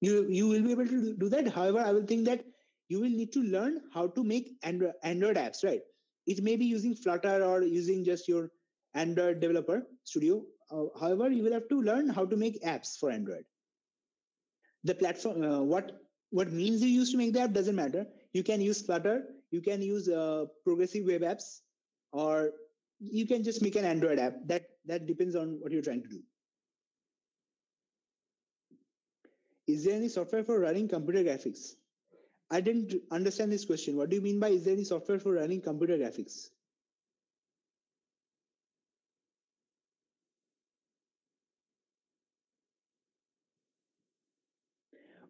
You you will be able to do that. However, I will think that you will need to learn how to make Android, Android apps, right? It may be using Flutter or using just your Android developer studio. Uh, however, you will have to learn how to make apps for Android. The platform, uh, what what means you use to make the app doesn't matter. You can use Flutter, you can use uh, progressive web apps or you can just make an android app. That that depends on what you're trying to do. Is there any software for running computer graphics? I didn't understand this question. What do you mean by is there any software for running computer graphics?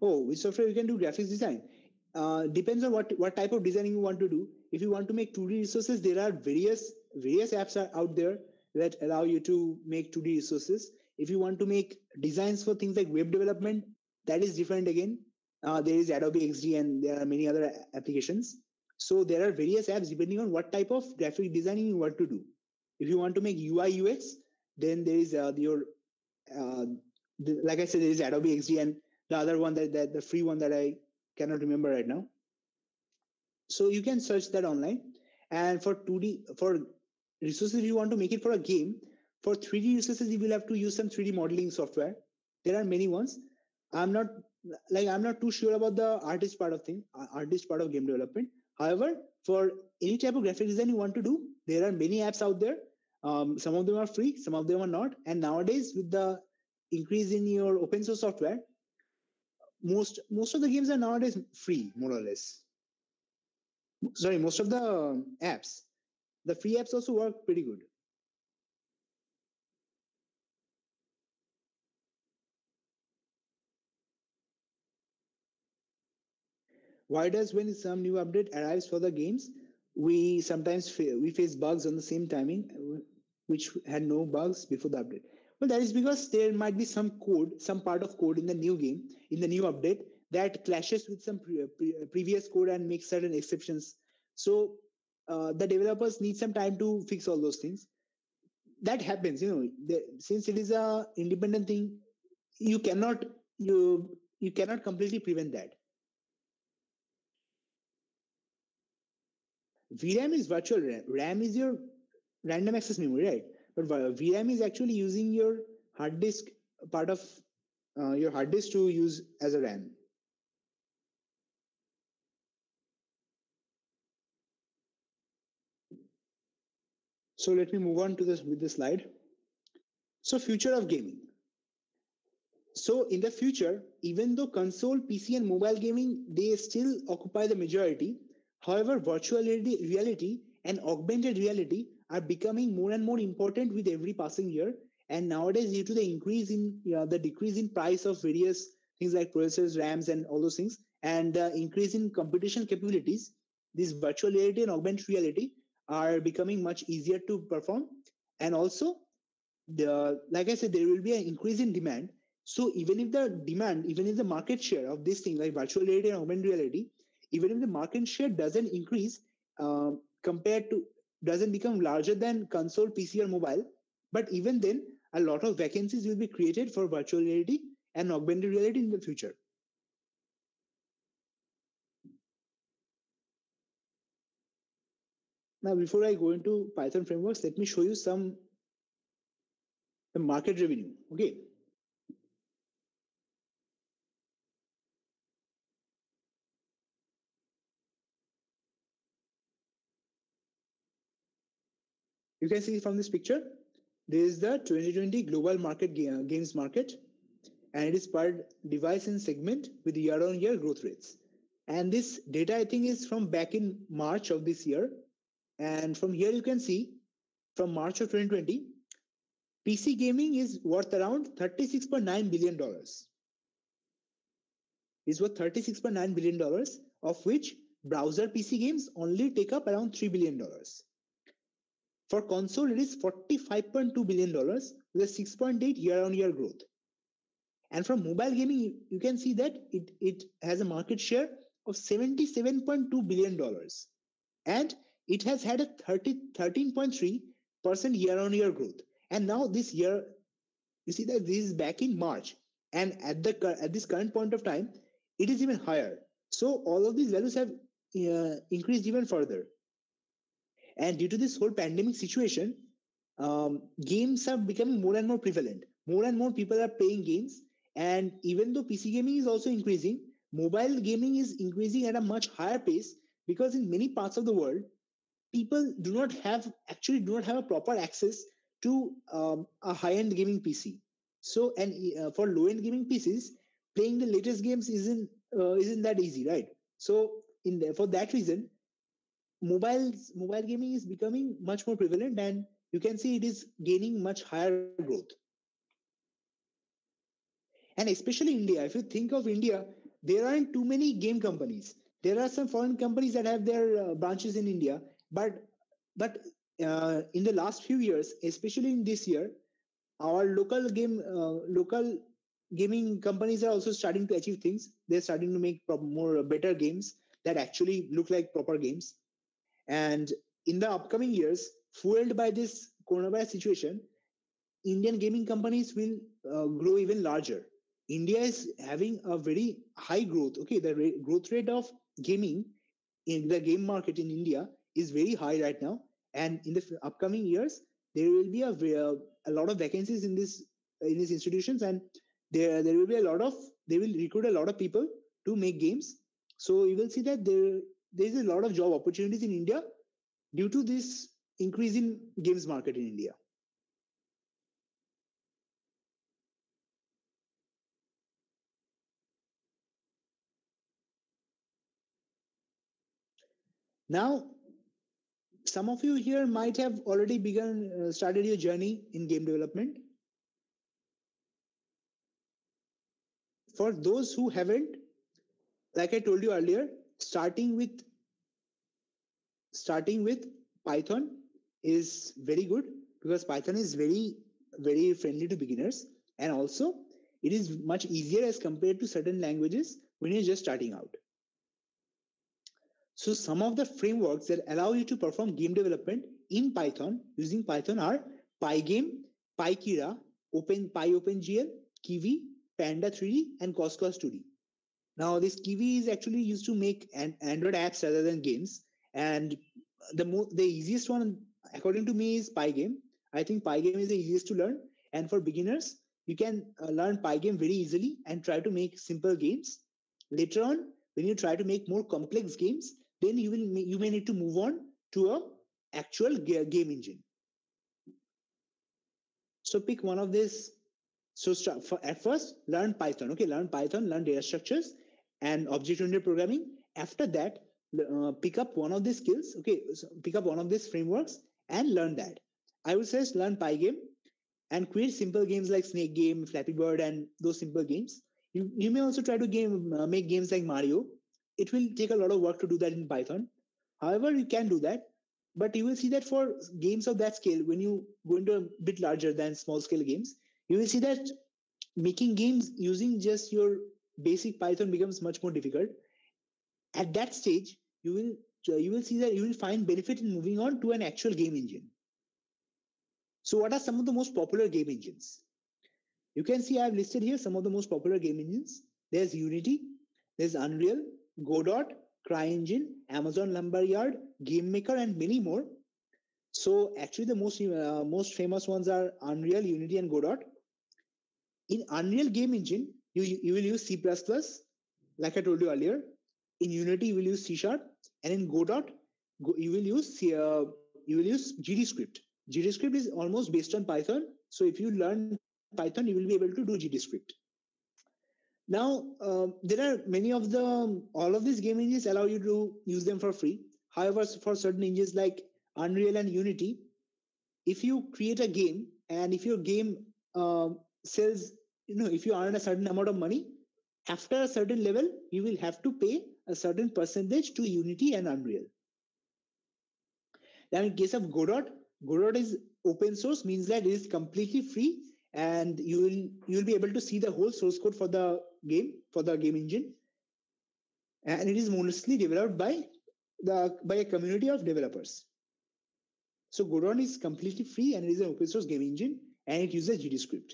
Oh with software you can do graphics design. Uh, depends on what what type of designing you want to do. If you want to make 2d resources there are various various apps are out there that allow you to make 2d resources. If you want to make designs for things like web development that is different again. Uh, there is adobe xd and there are many other applications. So there are various apps depending on what type of graphic designing you want to do. If you want to make ui ux then there is uh, your uh, the, like i said there is adobe xd and the other one that, that the free one that i cannot remember right now. So you can search that online. And for 2d for resources if you want to make it for a game for 3d resources you will have to use some 3d modeling software. There are many ones. I'm not like i'm not too sure about the artist part of thing uh, artist part of game development. However for any type of graphic design you want to do there are many apps out there. Um, some of them are free some of them are not. And nowadays with the increase in your open source software most most of the games are nowadays free more or less. Sorry most of the apps the free apps also work pretty good why does when some new update arrives for the games we sometimes fa- we face bugs on the same timing uh, which had no bugs before the update. Well, that is because there might be some code, some part of code in the new game, in the new update that clashes with some pre- pre- previous code and makes certain exceptions. So uh, the developers need some time to fix all those things. That happens, you know. The, since it is a independent thing, you cannot you you cannot completely prevent that. VRAM is virtual RAM. RAM is your random access memory, right? But VRAM is actually using your hard disk part of uh, your hard disk to use as a RAM. So let me move on to this with this slide. So future of gaming. So in the future, even though console, PC, and mobile gaming they still occupy the majority, however, virtual reality and augmented reality are becoming more and more important with every passing year. And nowadays, due to the increase in you know, the decrease in price of various things like processors, RAMs, and all those things, and uh, increase in computation capabilities, this virtual reality and augmented reality are becoming much easier to perform. And also, the like I said, there will be an increase in demand. So even if the demand, even if the market share of this thing like virtual reality and augmented reality, even if the market share doesn't increase uh, compared to doesn't become larger than console, PC, or mobile, but even then, a lot of vacancies will be created for virtual reality and augmented reality in the future. Now, before I go into Python frameworks, let me show you some the market revenue. Okay. You can see from this picture, there is the 2020 global market games market, and it is per device and segment with year-on-year growth rates. And this data, I think, is from back in March of this year. And from here, you can see from March of 2020, PC gaming is worth around $36.9 billion. Is worth $36.9 billion, of which browser PC games only take up around $3 billion. For console, it is $45.2 billion with a 6.8 year-on-year growth. And from mobile gaming, you can see that it, it has a market share of $77.2 billion. And it has had a 30, 13.3% year-on-year growth. And now this year, you see that this is back in March. And at the at this current point of time, it is even higher. So all of these values have uh, increased even further. And due to this whole pandemic situation, um, games are becoming more and more prevalent. More and more people are playing games. And even though PC gaming is also increasing, mobile gaming is increasing at a much higher pace because in many parts of the world, people do not have actually do not have a proper access to um, a high-end gaming PC. So, and uh, for low-end gaming PCs, playing the latest games isn't uh, isn't that easy, right? So, in the, for that reason, mobiles mobile gaming is becoming much more prevalent and you can see it is gaining much higher growth and especially india if you think of india there aren't too many game companies there are some foreign companies that have their uh, branches in india but but uh, in the last few years especially in this year our local game uh, local gaming companies are also starting to achieve things they're starting to make more better games that actually look like proper games and in the upcoming years, fueled by this coronavirus situation, Indian gaming companies will uh, grow even larger. India is having a very high growth. Okay, the ra- growth rate of gaming in the game market in India is very high right now, and in the upcoming years, there will be a, a lot of vacancies in this in these institutions, and there there will be a lot of they will recruit a lot of people to make games. So you will see that there there is a lot of job opportunities in India due to this increase in games market in India. Now, some of you here might have already begun, uh, started your journey in game development. For those who haven't, like I told you earlier, starting with starting with Python is very good because Python is very, very friendly to beginners. And also, it is much easier as compared to certain languages when you're just starting out. So some of the frameworks that allow you to perform game development in Python using Python are Pygame, PyKyra, Open PyOpenGL, Kivy, Panda 3D, and Cocos 2D. Now, this Kivy is actually used to make an Android apps rather than games. And the mo- the easiest one, according to me, is Pygame. I think Pygame is the easiest to learn. And for beginners, you can uh, learn Pygame very easily and try to make simple games. Later on, when you try to make more complex games, then you will you may need to move on to a actual game engine. So pick one of these. So for, at first, learn Python. Okay, learn Python, learn data structures and object-oriented programming. After that, uh, pick up one of these skills. Okay, so pick up one of these frameworks and learn that. I would say learn Pygame and create simple games like Snake Game, Flappy Bird, and those simple games. You, you may also try to game uh, make games like Mario. It will take a lot of work to do that in Python. However, you can do that but you will see that for games of that scale when you go into a bit larger than small scale games you will see that making games using just your basic python becomes much more difficult. At that stage you will uh, you will see that you will find benefit in moving on to an actual game engine. So what are some of the most popular game engines? You can see i've listed here some of the most popular game engines. There's unity there's unreal godot CryEngine, Amazon Lumberyard, GameMaker, and many more. So actually, the most uh, most famous ones are Unreal, Unity, and Godot. In Unreal Game Engine, you you will use C++, like I told you earlier. In Unity, you will use C Sharp, and in Godot, you will use uh, you will use GDScript. GDScript is almost based on Python. So if you learn Python, you will be able to do GDScript. Now, uh, there are many of the, all of these game engines allow you to use them for free. However, for certain engines like Unreal and Unity, if you create a game and if your game uh, sells, you know, if you earn a certain amount of money, after a certain level, you will have to pay a certain percentage to Unity and Unreal. Now, in case of Godot, Godot is open source, means that it is completely free and you will you will be able to see the whole source code for the game for the game engine and it is mostly developed by the by a community of developers so godot is completely free and it is an open source game engine and it uses GDScript.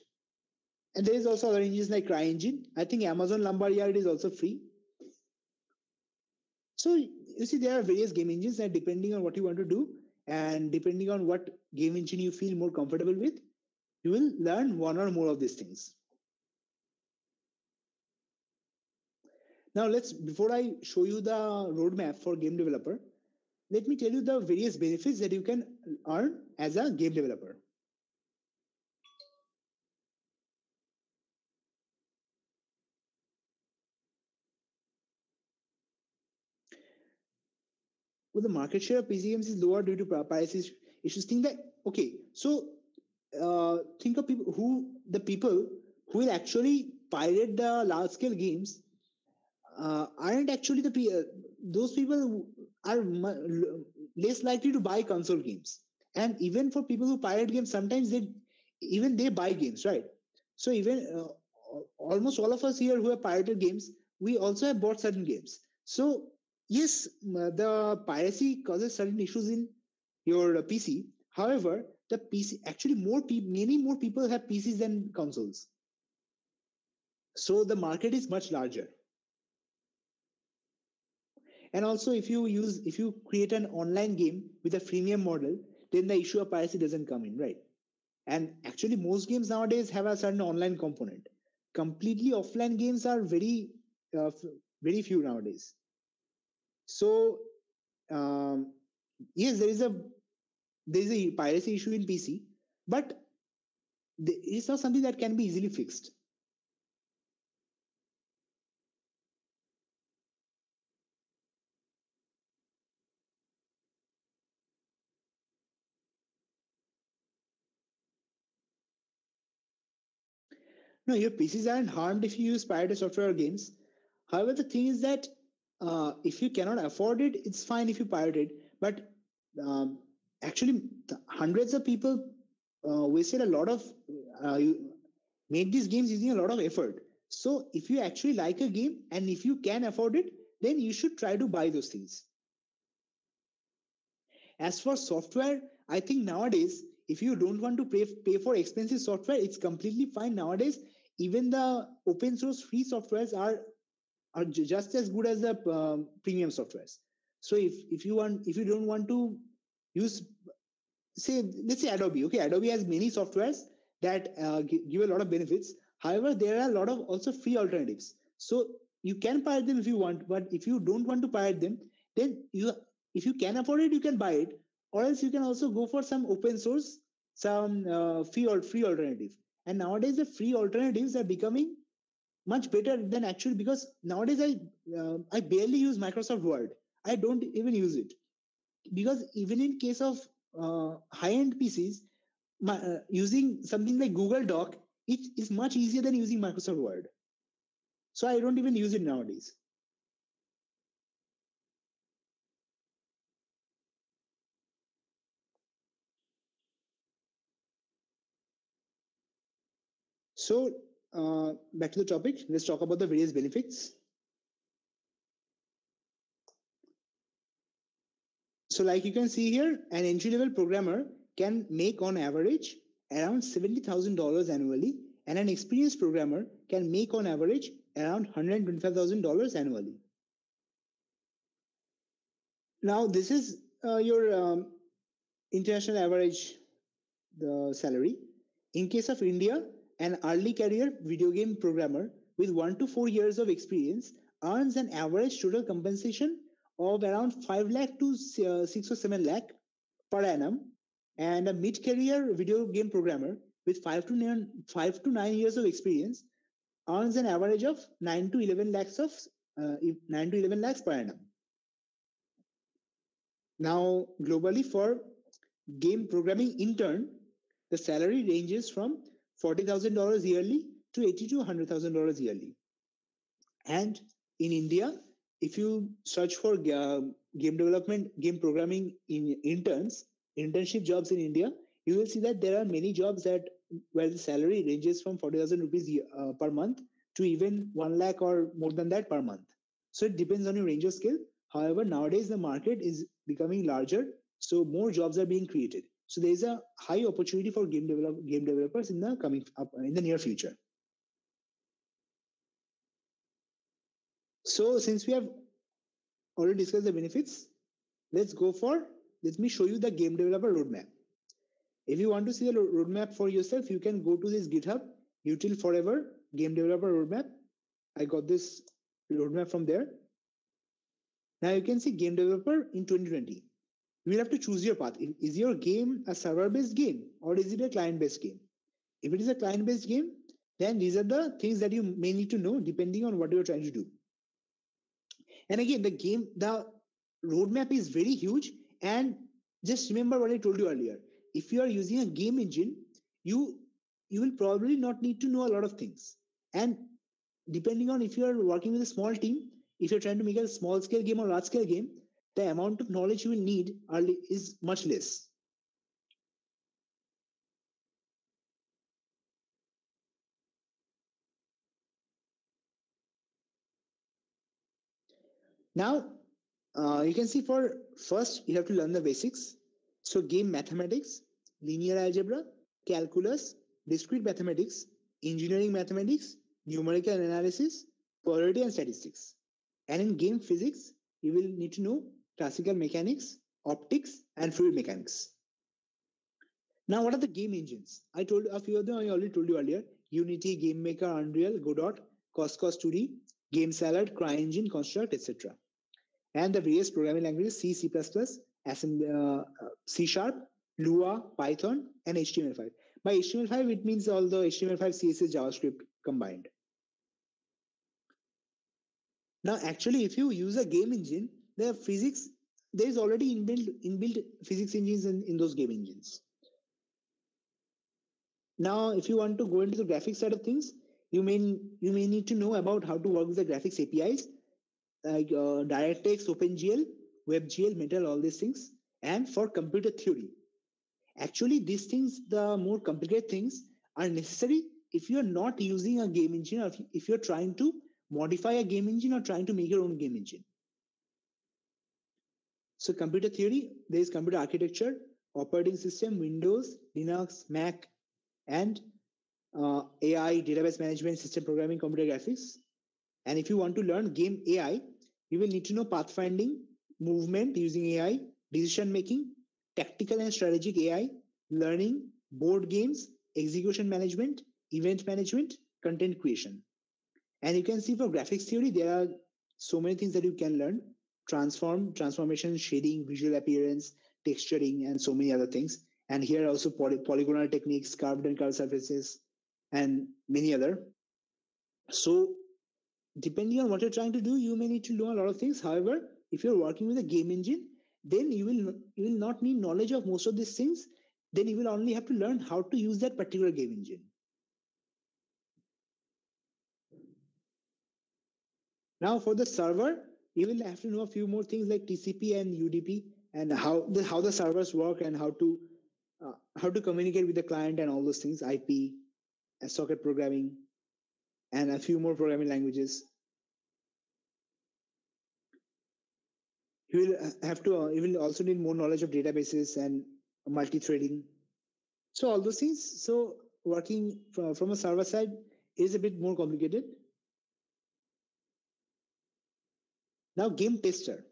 And there is also other engines like CryEngine. I think Amazon Lumberyard is also free. So you see, there are various game engines, and depending on what you want to do, and depending on what game engine you feel more comfortable with, you will learn one or more of these things. Now let's, before I show you the roadmap for game developer, let me tell you the various benefits that you can earn as a game developer. Well, the market share of PC games is lower due to price issues. Think that okay, so uh, think of people who the people who will actually pirate the large scale games uh, aren't actually the uh, those people are less likely to buy console games. And even for people who pirate games sometimes they even they buy games right? So even uh, almost all of us here who have pirated games we also have bought certain games. So yes the piracy causes certain issues in your pc however the PC actually more people, many more people have PCs than consoles. So the market is much larger. And also, if you use, if you create an online game with a freemium model, then the issue of piracy doesn't come in, right? And actually, most games nowadays have a certain online component. Completely offline games are very, uh, very few nowadays. So, um, yes, there is a there is a piracy issue in PC, but it's not something that can be easily fixed. No, your PCs aren't harmed if you use pirated software or games. However, the thing is that uh, if you cannot afford it, it's fine if you pirate it. But um, actually hundreds of people uh, wasted a lot of uh, made these games using a lot of effort. So if you actually like a game and if you can afford it, then you should try to buy those things. As for software, I think nowadays, if you don't want to pay, pay for expensive software, it's completely fine. Nowadays, even the open source free softwares are are just as good as the um, premium softwares. So if if you want if you don't want to use say let's say Adobe, okay, Adobe has many softwares that uh, give a lot of benefits. However, there are a lot of also free alternatives. So you can pirate them if you want, but if you don't want to pirate them, then you if you can afford it, you can buy it, or else you can also go for some open source, some uh, free or free alternative. And nowadays, the free alternatives are becoming much better than actually because nowadays I uh, I barely use Microsoft Word. I don't even use it because even in case of uh, high-end PCs, my, uh, using something like Google Doc it is much easier than using Microsoft Word. So I don't even use it nowadays. So uh, back to the topic, let's talk about the various benefits. So like you can see here, an entry-level programmer can make on average around $70,000 annually and an experienced programmer can make on average around $125,000 annually. Now, this is uh, your um, international average the salary. In case of India, an early career video game programmer with one to four years of experience earns an average total compensation of around 5 lakh to uh, 6 or 7 lakh per annum. And a mid career video game programmer with 5 to, 9, 5 to 9 years of experience earns an average of 9 to 11 lakhs of uh, 9 to 11 lakhs per annum. Now, globally for game programming intern, the salary ranges from $40,000 yearly to 80 to $100,000 yearly. And in India, if you search for uh, game development, game programming in interns, internship jobs in India, you will see that there are many jobs that where the salary ranges from 40,000 rupees uh, per month to even 1 lakh or more than that per month. So it depends on your range of skill. However, nowadays the market is becoming larger, so more jobs are being created. So there is a high opportunity for game develop game developers in the coming up in the near future. So since we have already discussed the benefits, let's go for let me show you the game developer roadmap. If you want to see the roadmap for yourself, you can go to this GitHub utilForever game developer roadmap. I got this roadmap from there. Now you can see game developer in 2020. You will have to choose your path. Is your game a server-based game or is it a client-based game? If it is a client-based game, then these are the things that you may need to know depending on what you're trying to do. And again, the game, the roadmap is very huge. And just remember what I told you earlier. If you are using a game engine, you you will probably not need to know a lot of things. And depending on if you are working with a small team, if you're trying to make a small scale game or large scale game, the amount of knowledge you will need is much less. Now, uh, you can see for first, you have to learn the basics. So game mathematics, linear algebra, calculus, discrete mathematics, engineering mathematics, numerical analysis, probability and statistics. And in game physics, you will need to know classical mechanics, optics, and fluid mechanics. Now, what are the game engines? I told a few of them I already told you earlier. Unity, GameMaker, Unreal, Godot, Cocos 2D, Game Salad, CryEngine, Construct, etc. And the various programming languages C, C++, uh, C Sharp, Lua, Python, and HTML5. By HTML5, it means all the HTML5, CSS, JavaScript combined. Now, actually, if you use a game engine, the physics, there is already inbuilt, inbuilt physics engines in, in those game engines. Now, if you want to go into the graphics side of things, you may you may need to know about how to work with the graphics APIs like uh, DirectX, OpenGL, WebGL, Metal, all these things, and for computer theory. Actually, these things, the more complicated things, are necessary if you're not using a game engine or if you're trying to modify a game engine or trying to make your own game engine. So computer theory, there is computer architecture, operating system, Windows, Linux, Mac, and uh, AI, database management, system programming, computer graphics. And if you want to learn game AI, you will need to know pathfinding, movement using AI, decision making, tactical and strategic AI, learning, board games, execution management, event management, content creation. And you can see for graphics theory, there are so many things that you can learn transform, transformation, shading, visual appearance, texturing, and so many other things. And here also poly- polygonal techniques, curved and curved surfaces, and many other. So depending on what you're trying to do, you may need to know a lot of things. However, if you're working with a game engine, then you will you will not need knowledge of most of these things. Then you will only have to learn how to use that particular game engine. Now for the server, you will have to know a few more things like TCP and UDP and how the how the servers work and how to uh, how to communicate with the client and all those things, IP, socket programming, and a few more programming languages. You will have to, uh, you will also need more knowledge of databases and multi-threading. So all those things. So working from, from a server side is a bit more complicated. Now game tester.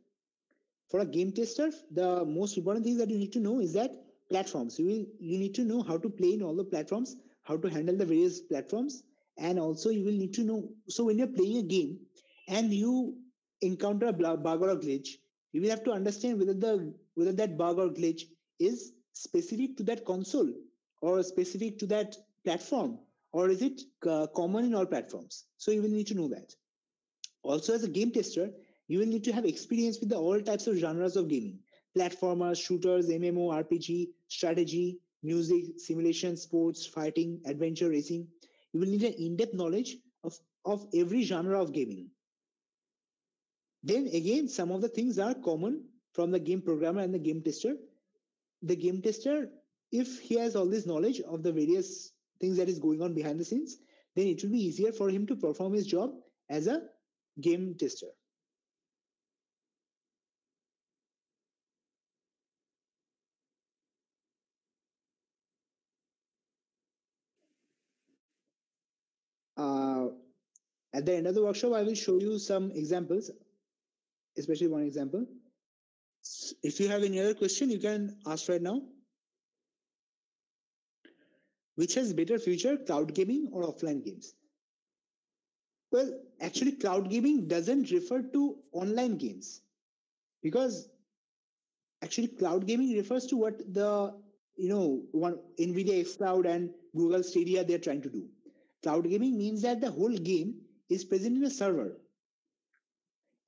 For a game tester, the most important thing that you need to know is that platforms. You will you need to know how to play in all the platforms, how to handle the various platforms, and also you will need to know so when you're playing a game and you encounter a bug or a glitch you will have to understand whether the whether that bug or glitch is specific to that console or specific to that platform or is it uh, common in all platforms. So you will need to know that. Also as a game tester you will need to have experience with the all types of genres of gaming. Platformers shooters mmo rpg strategy music simulation sports fighting adventure racing you will need an in-depth knowledge of, of every genre of gaming. Then again, some of the things are common from the game programmer and the game tester. The game tester, if he has all this knowledge of the various things that is going on behind the scenes, then it will be easier for him to perform his job as a game tester. uh, at the end of the workshop, I will show you some examples, especially one example. If you have any other question, you can ask right now. Which has better future, cloud gaming or offline games? Well, actually, cloud gaming doesn't refer to online games because actually cloud gaming refers to what the you know one nvidia x cloud and google stadia they're trying to do Cloud gaming means that the whole game is present in a server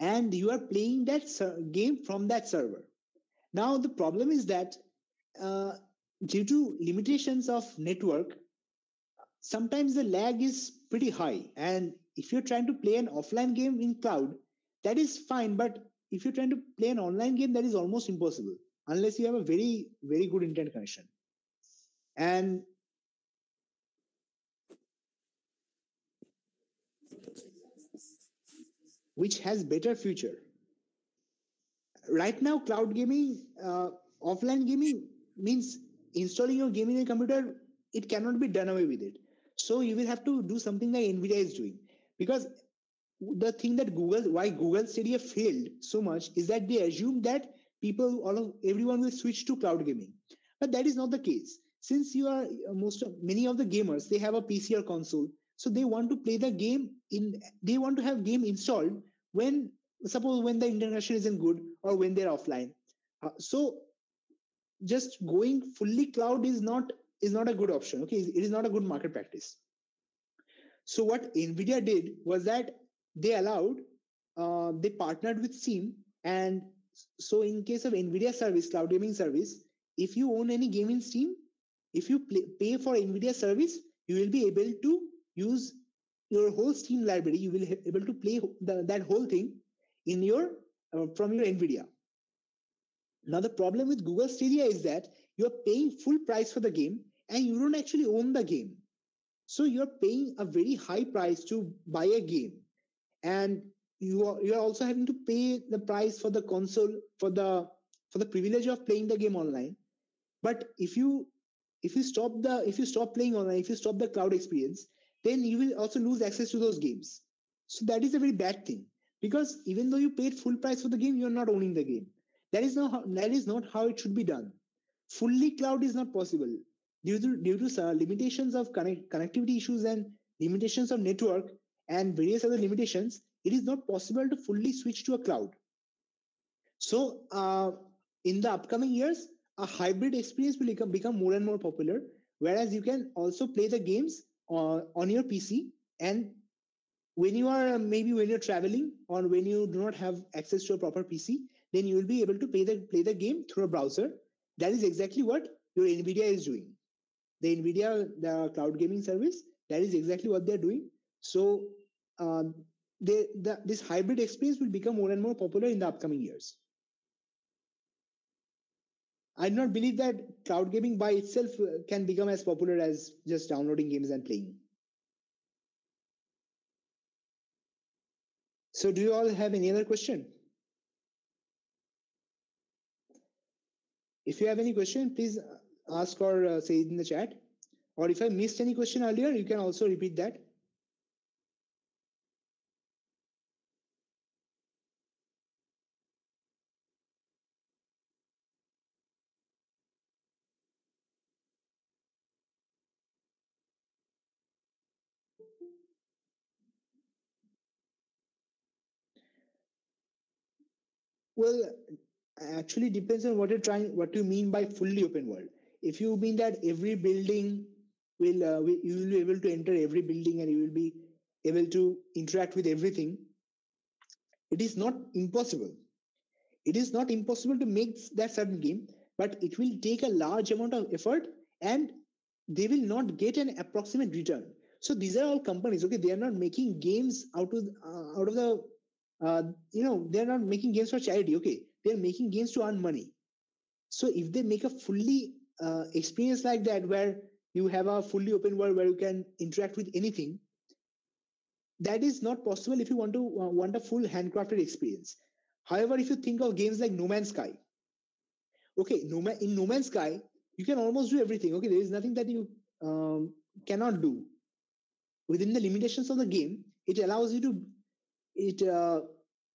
and you are playing that game from that server. Now, the problem is that uh, due to limitations of network, sometimes the lag is pretty high. And if you're trying to play an offline game in cloud, that is fine. But if you're trying to play an online game, that is almost impossible unless you have a very, very good internet connection. And which has better future. Right now cloud gaming uh, offline gaming means installing your game in a computer it cannot be done away with it. So you will have to do something like nvidia is doing. Because the thing that google why google stadia failed so much is that they assume that people all of everyone will switch to cloud gaming. But that is not the case. Since you are uh, most of many of the gamers they have a pc or console so they want to play the game in they want to have game installed when suppose when the internet connection isn't good or when they're offline. Uh, so just going fully cloud is not is not a good option okay? It is not a good market practice. So what nvidia did was that they allowed uh, they partnered with steam and so in case of nvidia service cloud gaming service if you own any game in steam if you play, pay for nvidia service you will be able to use your whole Steam library, you will be able to play the, that whole thing in your uh, from your NVIDIA. Now the problem with Google Stadia is that you're paying full price for the game and you don't actually own the game. So you're paying a very high price to buy a game. And you are you're also having to pay the price for the console for the for the privilege of playing the game online. But if you if you stop the if you stop playing online, if you stop the cloud experience, then you will also lose access to those games. So that is a very bad thing because even though you paid full price for the game, you're not owning the game. That is not how, that is not how it should be done. Fully cloud is not possible due to due to uh, limitations of connect, connectivity issues and limitations of network and various other limitations. It is not possible to fully switch to a cloud. So uh, in the upcoming years, a hybrid experience will become, become more and more popular. Whereas you can also play the games uh, on your PC and when you are maybe when you're traveling or when you do not have access to a proper PC, then you will be able to play the play the game through a browser. That is exactly what your NVIDIA is doing. The NVIDIA the cloud gaming service that is exactly what they're doing. So um, they, the, this hybrid experience will become more and more popular in the upcoming years. I do not believe that cloud gaming by itself uh, can become as popular as just downloading games and playing. So do you all have any other question? If you have any question, please ask or uh, say it in the chat. Or if I missed any question earlier, you can also repeat that. Well, actually depends on what you're trying, what you mean by fully open world. If you mean that every building will, uh, you will be able to enter every building and you will be able to interact with everything, it is not impossible. It is not impossible to make that certain game, but it will take a large amount of effort and they will not get an approximate return. So these are all companies. Okay, they are not making games out of uh, out of the uh, you know they're not making games for charity. Okay they're making games to earn money. So if they make a fully uh, experience like that where you have a fully open world where you can interact with anything that is not possible if you want to uh, want a full handcrafted experience. However if you think of games like no man's sky okay no Man, in no man's sky you can almost do everything. Okay there is nothing that you um, cannot do. Within the limitations of the game it allows you to it uh,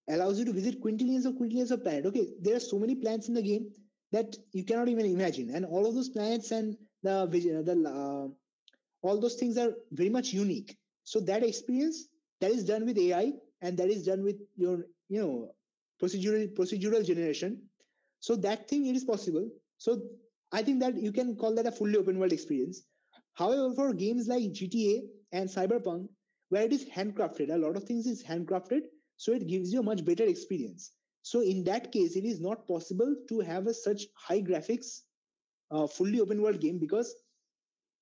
allows you to visit quintillions of quintillions of planets. Okay, there are so many planets in the game that you cannot even imagine, and all of those planets and the the uh, all those things are very much unique. So that experience that is done with AI and that is done with your you know procedural procedural generation. So that thing it is possible. So I think that you can call that a fully open world experience. However, for games like GTA and Cyberpunk, where it is handcrafted. A lot of things is handcrafted, so it gives you a much better experience. So in that case, it is not possible to have a such high graphics, uh, fully open world game because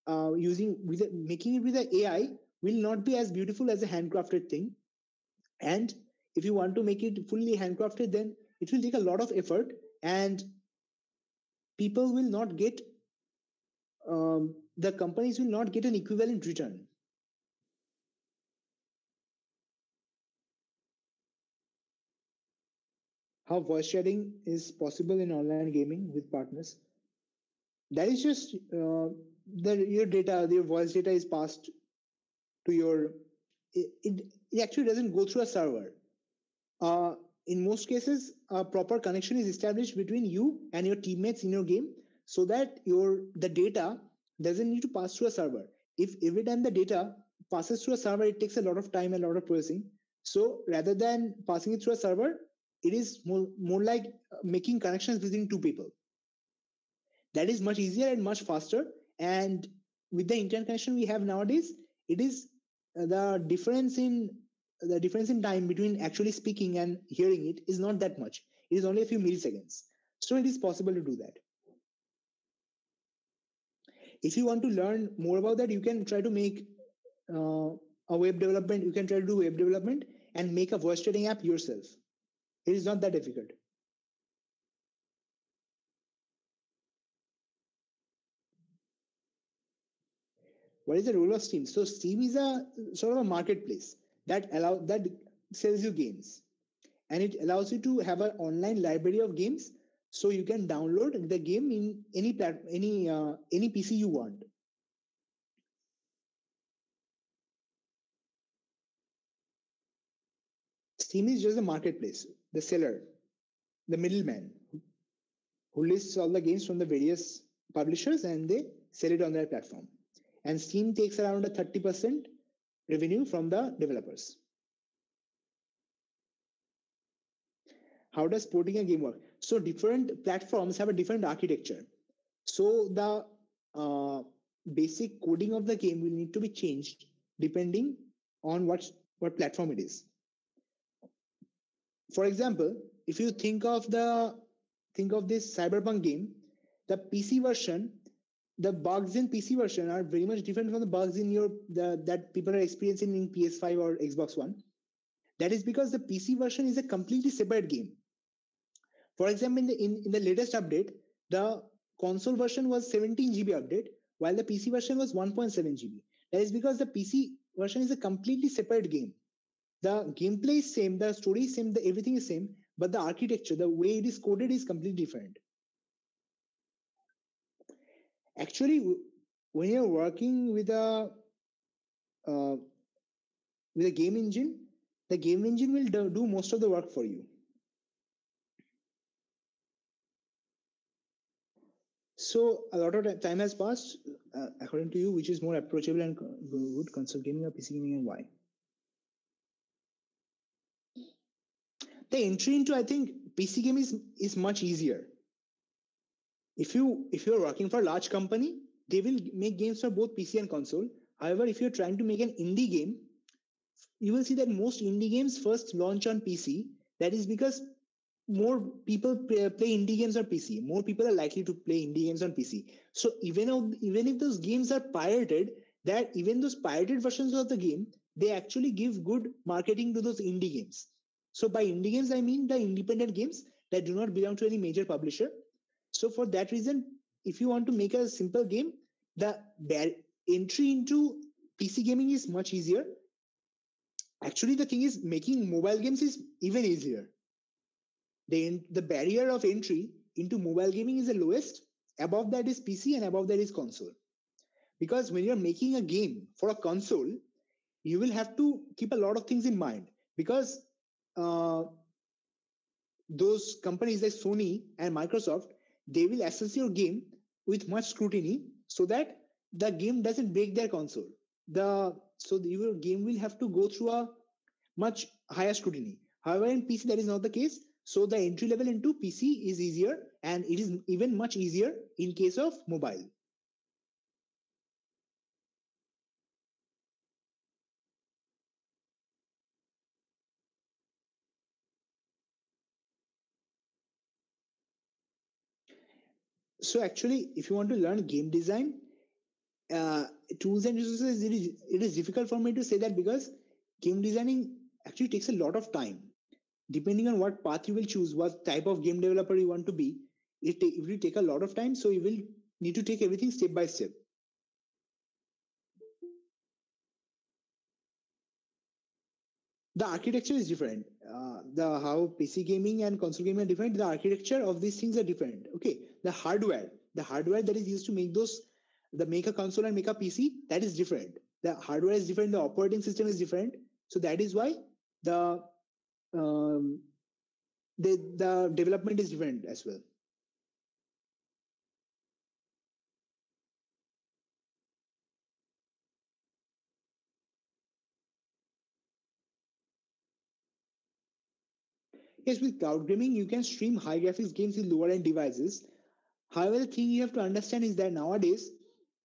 uh, using with a, making it with the AI will not be as beautiful as a handcrafted thing. And if you want to make it fully handcrafted, then it will take a lot of effort, and people will not get um, the companies will not get an equivalent return how voice sharing is possible in online gaming with partners. That is just uh, the your data, your voice data is passed to your. It, it, it actually doesn't go through a server. Uh, in most cases, a proper connection is established between you and your teammates in your game, so that your the data doesn't need to pass through a server. If every time the data passes through a server, it takes a lot of time and a lot of processing. So rather than passing it through a server, it is more, more like uh, making connections between two people. That is much easier and much faster and with the internet connection we have nowadays it is uh, the difference in the difference in time between actually speaking and hearing it is not that much. It is only a few milliseconds. So it is possible to do that. If you want to learn more about that you can try to make uh, a web development you can try to do web development and make a voice chatting app yourself it is not that difficult. What is the role of Steam? So Steam is a sort of a marketplace that allow that sells you games, and it allows you to have an online library of games, so you can download the game in any plat- any uh, any PC you want. Steam is just a marketplace the seller, the middleman who lists all the games from the various publishers and they sell it on their platform. And Steam takes around a 30% revenue from the developers. How does porting a game work? So different platforms have a different architecture. So the uh, basic coding of the game will need to be changed depending on what, what platform it is. For example, if you think of the think of this cyberpunk game the pc version the bugs in pc version are very much different from the bugs in your the, that people are experiencing in ps5 or xbox one. That is because the pc version is a completely separate game. For example in the in, in the latest update the console version was 17 gb update while the pc version was 1.7 gb that is because the pc version is a completely separate game the gameplay is same the story is same the everything is same but the architecture, the way it is coded is completely different. Actually, when you're working with a uh, with a game engine, the game engine will do, do most of the work for you. So a lot of time has passed, uh, according to you, which is more approachable and good, console gaming or PC gaming, and why? The entry into I think PC game is is much easier. If you if you're working for a large company, they will make games for both PC and console. However, if you're trying to make an indie game, you will see that most indie games first launch on PC. That is because more people play, indie games on PC. More people are likely to play indie games on PC. So even even if those games are pirated, that even those pirated versions of the game, they actually give good marketing to those indie games. So by indie games, I mean the independent games that do not belong to any major publisher. So for that reason, if you want to make a simple game, the entry into PC gaming is much easier. Actually, the thing is making mobile games is even easier. The, the barrier of entry into mobile gaming is the lowest. Above that is PC and above that is console. Because when you're making a game for a console, you will have to keep a lot of things in mind because uh, those companies like Sony and Microsoft, they will assess your game with much scrutiny so that the game doesn't break their console. The so your game will have to go through a much higher scrutiny. However, in PC that is not the case. So the entry level into PC is easier, and it is even much easier in case of mobile. So actually, if you want to learn game design, uh, tools and resources, it is, it is difficult for me to say that because game designing actually takes a lot of time. Depending on what path you will choose, what type of game developer you want to be, it, it will take a lot of time. So you will need to take everything step by step. the architecture is different. Uh, the how PC gaming and console gaming are different. The architecture of these things are different. Okay, the hardware, the hardware that is used to make those, the make a console and make a PC, that is different. The hardware is different. The operating system is different. So that is why the um, the the development is different as well. Yes, with cloud gaming, you can stream high graphics games with lower end devices. However, the thing you have to understand is that nowadays,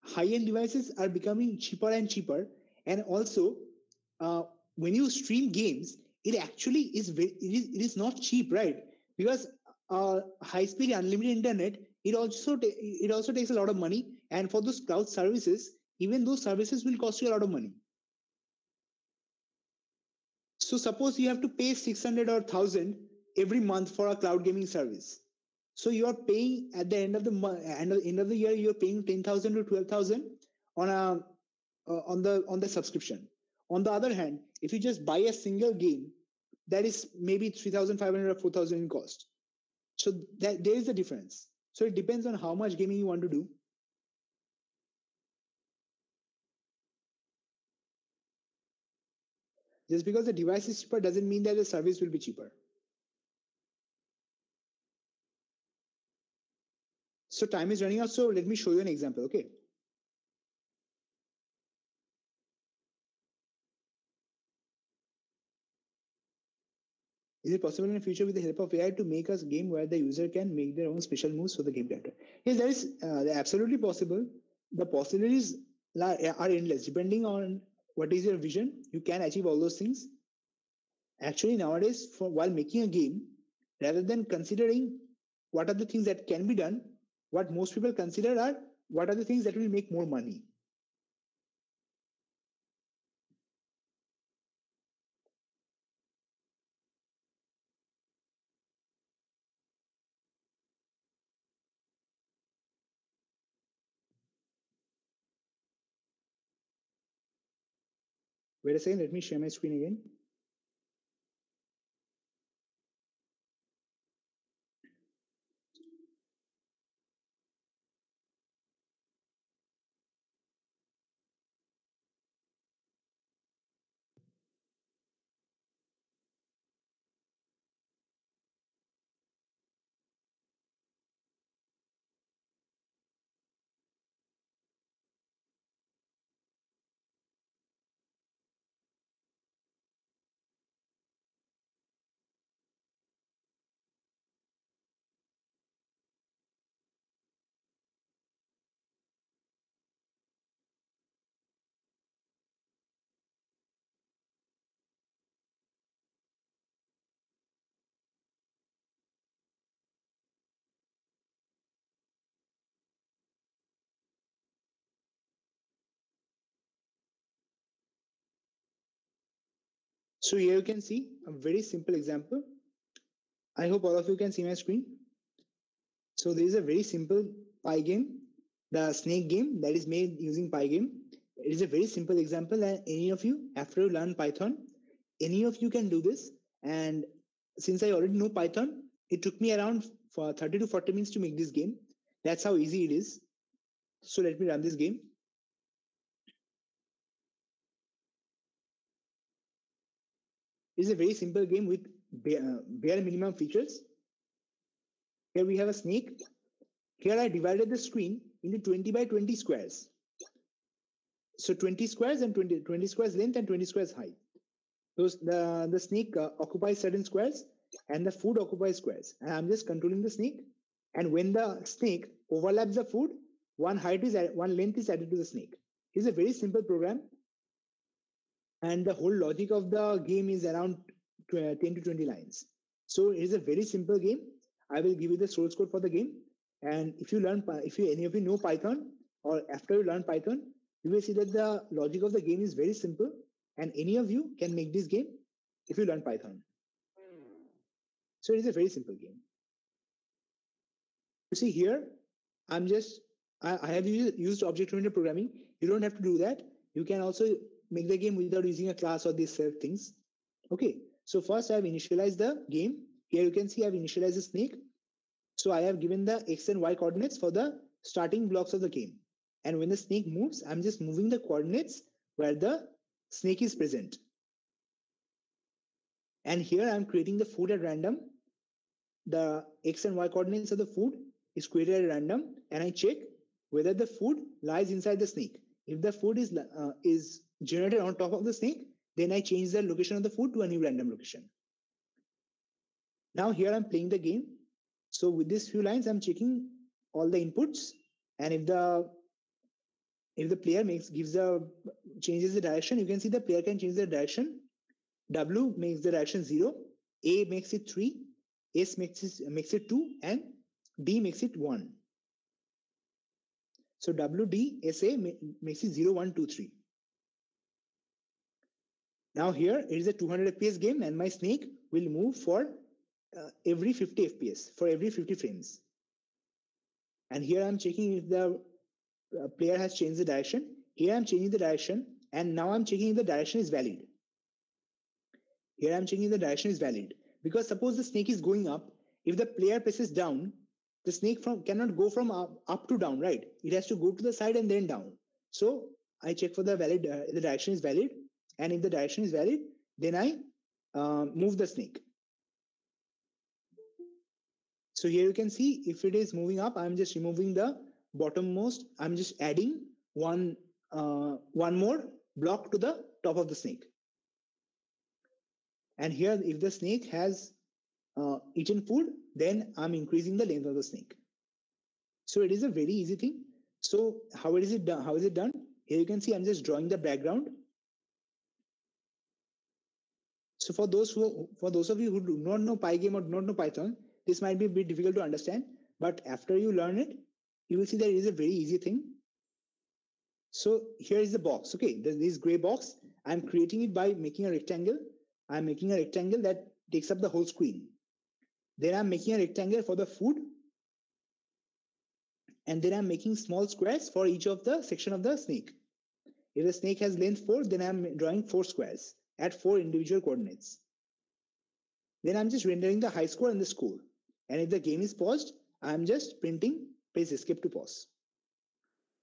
high end devices are becoming cheaper and cheaper. And also, uh, when you stream games, it actually is very, it is, it is not cheap, right? Because uh, high speed unlimited internet, it also ta- it also takes a lot of money. And for those cloud services, even those services will cost you a lot of money. So suppose you have to pay 600 or 1000 every month for a cloud gaming service. So you are paying at the end of the end of, end of the year, you're paying 10,000 to 12,000 on a uh, on the on the subscription. On the other hand, if you just buy a single game, that is maybe 3,500 or 4,000 in cost. So that there is a difference. So it depends on how much gaming you want to do. Just because the device is cheaper doesn't mean that the service will be cheaper. So time is running out. So let me show you an example. Okay. Is it possible in the future with the help of AI to make a game where the user can make their own special moves for the game character? Yes, that is uh, absolutely possible. The possibilities are endless. Depending on what is your vision, you can achieve all those things. Actually, nowadays, for while making a game, rather than considering what are the things that can be done, what most people consider are what are the things that will make more money. Wait a second, let me share my screen again. So here you can see a very simple example. I hope all of you can see my screen. So there is a very simple Pygame, the snake game that is made using Pygame. It is a very simple example and any of you, after you learn Python, any of you can do this. And since I already know Python, it took me around for 30 to 40 minutes to make this game. That's how easy it is. So let me run this game. Is a very simple game with bare, bare minimum features. Here we have a snake. Here I divided the screen into 20 by 20 squares. So 20 squares and 20, 20 squares length and 20 squares height. Those the, the snake uh, occupies certain squares and the food occupies squares. And I'm just controlling the snake. And when the snake overlaps the food, one height is one length is added to the snake. It's a very simple program and the whole logic of the game is around uh, 10 to 20 lines. So it is a very simple game. I will give you the source code for the game. And if you learn if you any of you know python or after you learn python you will see that the logic of the game is very simple and any of you can make this game if you learn python. So it is a very simple game. You see here i'm just i, I have used object oriented programming. You don't have to do that. You can also make the game without using a class or these self things. Okay, so first I have initialized the game. Here you can see I have initialized the snake. So I have given the x and y coordinates for the starting blocks of the game. And when the snake moves, I'm just moving the coordinates where the snake is present. And here I'm creating the food at random. The x and y coordinates of the food is created at random and I check whether the food lies inside the snake. If the food is, uh, is generated on top of the snake, then I change the location of the food to a new random location. Now here I'm playing the game. So with these few lines, I'm checking all the inputs. And if the if the player makes gives the changes the direction, you can see the player can change the direction. W makes the direction zero, A makes it three, S makes it makes it two, and D makes it one. So WD makes it 0, 1, 2, 3. Now here it is a 200 fps game and my snake will move for uh, every 50 fps, for every 50 frames. And here I'm checking if the uh, player has changed the direction. Here I'm changing the direction and now I'm checking if the direction is valid. Here I'm checking the direction is valid because suppose the snake is going up, if the player presses down, the snake from cannot go from up, up to down, right? It has to go to the side and then down. So I check for the valid, uh, the direction is valid. And if the direction is valid, then I uh, move the snake. So here you can see if it is moving up, I'm just removing the bottommost. I'm just adding one, uh, one more block to the top of the snake. And here, if the snake has uh, eaten food, then I'm increasing the length of the snake. So it is a very easy thing. So how is it done? How is it done? Here you can see I'm just drawing the background. So for those who for those of you who do not know Pygame or do not know Python, this might be a bit difficult to understand. But after you learn it, you will see that it is a very easy thing. So here is the box. Okay, this gray box. I'm creating it by making a rectangle I'm making a rectangle that takes up the whole screen. Then I'm making a rectangle for the food. And then I'm making small squares for each of the section of the snake. If the snake has length 4, then I'm drawing 4 squares at 4 individual coordinates. Then I'm just rendering the high score and the score. And if the game is paused, I'm just printing press escape to pause.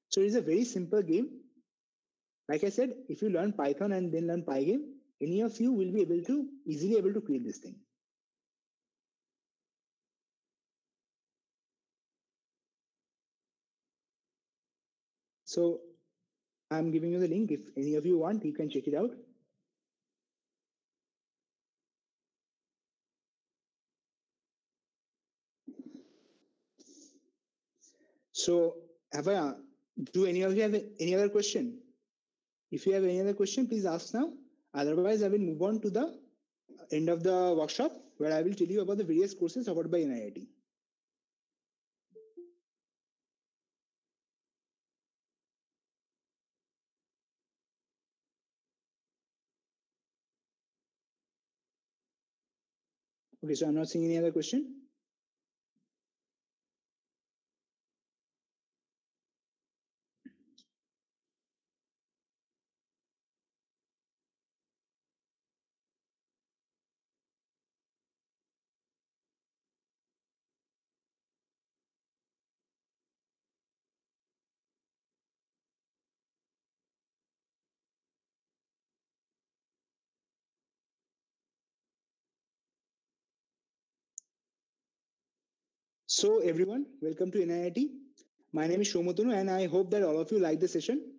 So it is a very simple game. Like I said, if you learn Python and then learn Pygame, any of you will be able to easily able to create this thing. So I'm giving you the link. If any of you want, you can check it out. So have I, do any of you have any other question? If you have any other question, please ask now. Otherwise, I will move on to the end of the workshop where I will tell you about the various courses offered by NIIT. Okay, so I'm not seeing any other question. So everyone, welcome to NIIT. My name is Shomotunu and I hope that all of you like the session.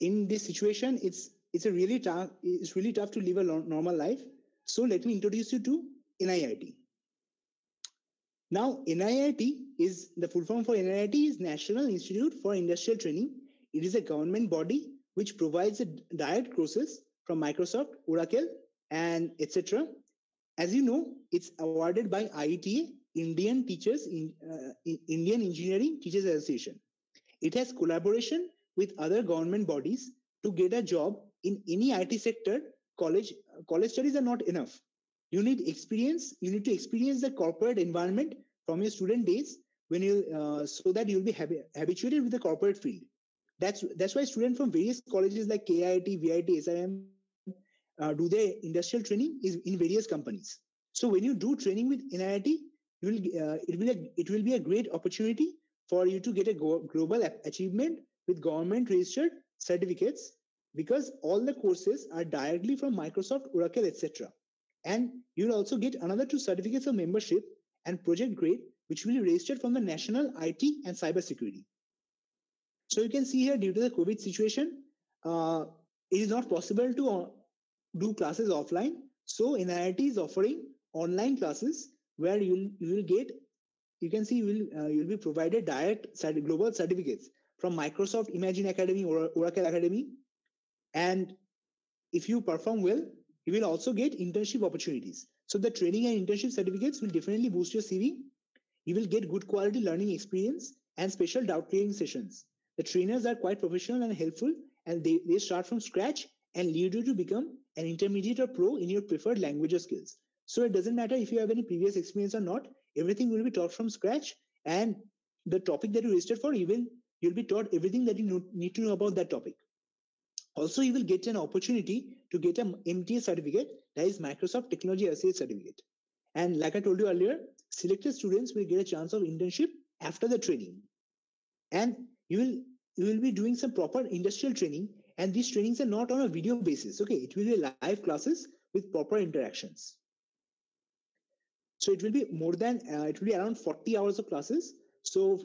In this situation, it's it's a really tough it's really tough to live a normal life. So let me introduce you to NIIT. Now, NIIT is the full form for NIIT is National Institute for Industrial Training. It is a government body which provides a direct courses from Microsoft, Oracle, and etc. As you know, it's awarded by IETA Indian Teachers in uh, Indian Engineering Teachers Association. It has collaboration with other government bodies to get a job in any IT sector. College college studies are not enough. You need experience. You need to experience the corporate environment from your student days when you uh, so that you'll be hab- habituated with the corporate field. That's that's why students from various colleges like KIT, VIT, SIM uh, do their industrial training is in various companies. So when you do training with NIIT, will uh, it will a, it will be a great opportunity for you to get a go- global achievement with government registered certificates because all the courses are directly from Microsoft, Oracle, etc. And you'll also get another two certificates of membership and project grade, which will be registered from the National IT and Cybersecurity. So you can see here, due to the COVID situation, uh, it is not possible to uh, do classes offline. So NIIT is offering online classes where you will you will get you can see you will uh, you'll be provided direct global certificates from Microsoft Imagine Academy or Oracle Academy, and if you perform well, you will also get internship opportunities. So the training and internship certificates will definitely boost your CV. You will get good quality learning experience and special doubt clearing sessions. The trainers are quite professional and helpful, and they, they start from scratch and lead you to become an intermediate or pro in your preferred language skills. So it doesn't matter if you have any previous experience or not. Everything will be taught from scratch, and the topic that you registered for, even you'll be taught everything that you need to know about that topic. Also, you will get an opportunity to get an MTA certificate, that is Microsoft Technology Associate Certificate. And like I told you earlier, selected students will get a chance of internship after the training. And you will you will be doing some proper industrial training, and these trainings are not on a video basis. Okay, it will be live classes with proper interactions. So it will be more than uh, it will be around 40 hours of classes. So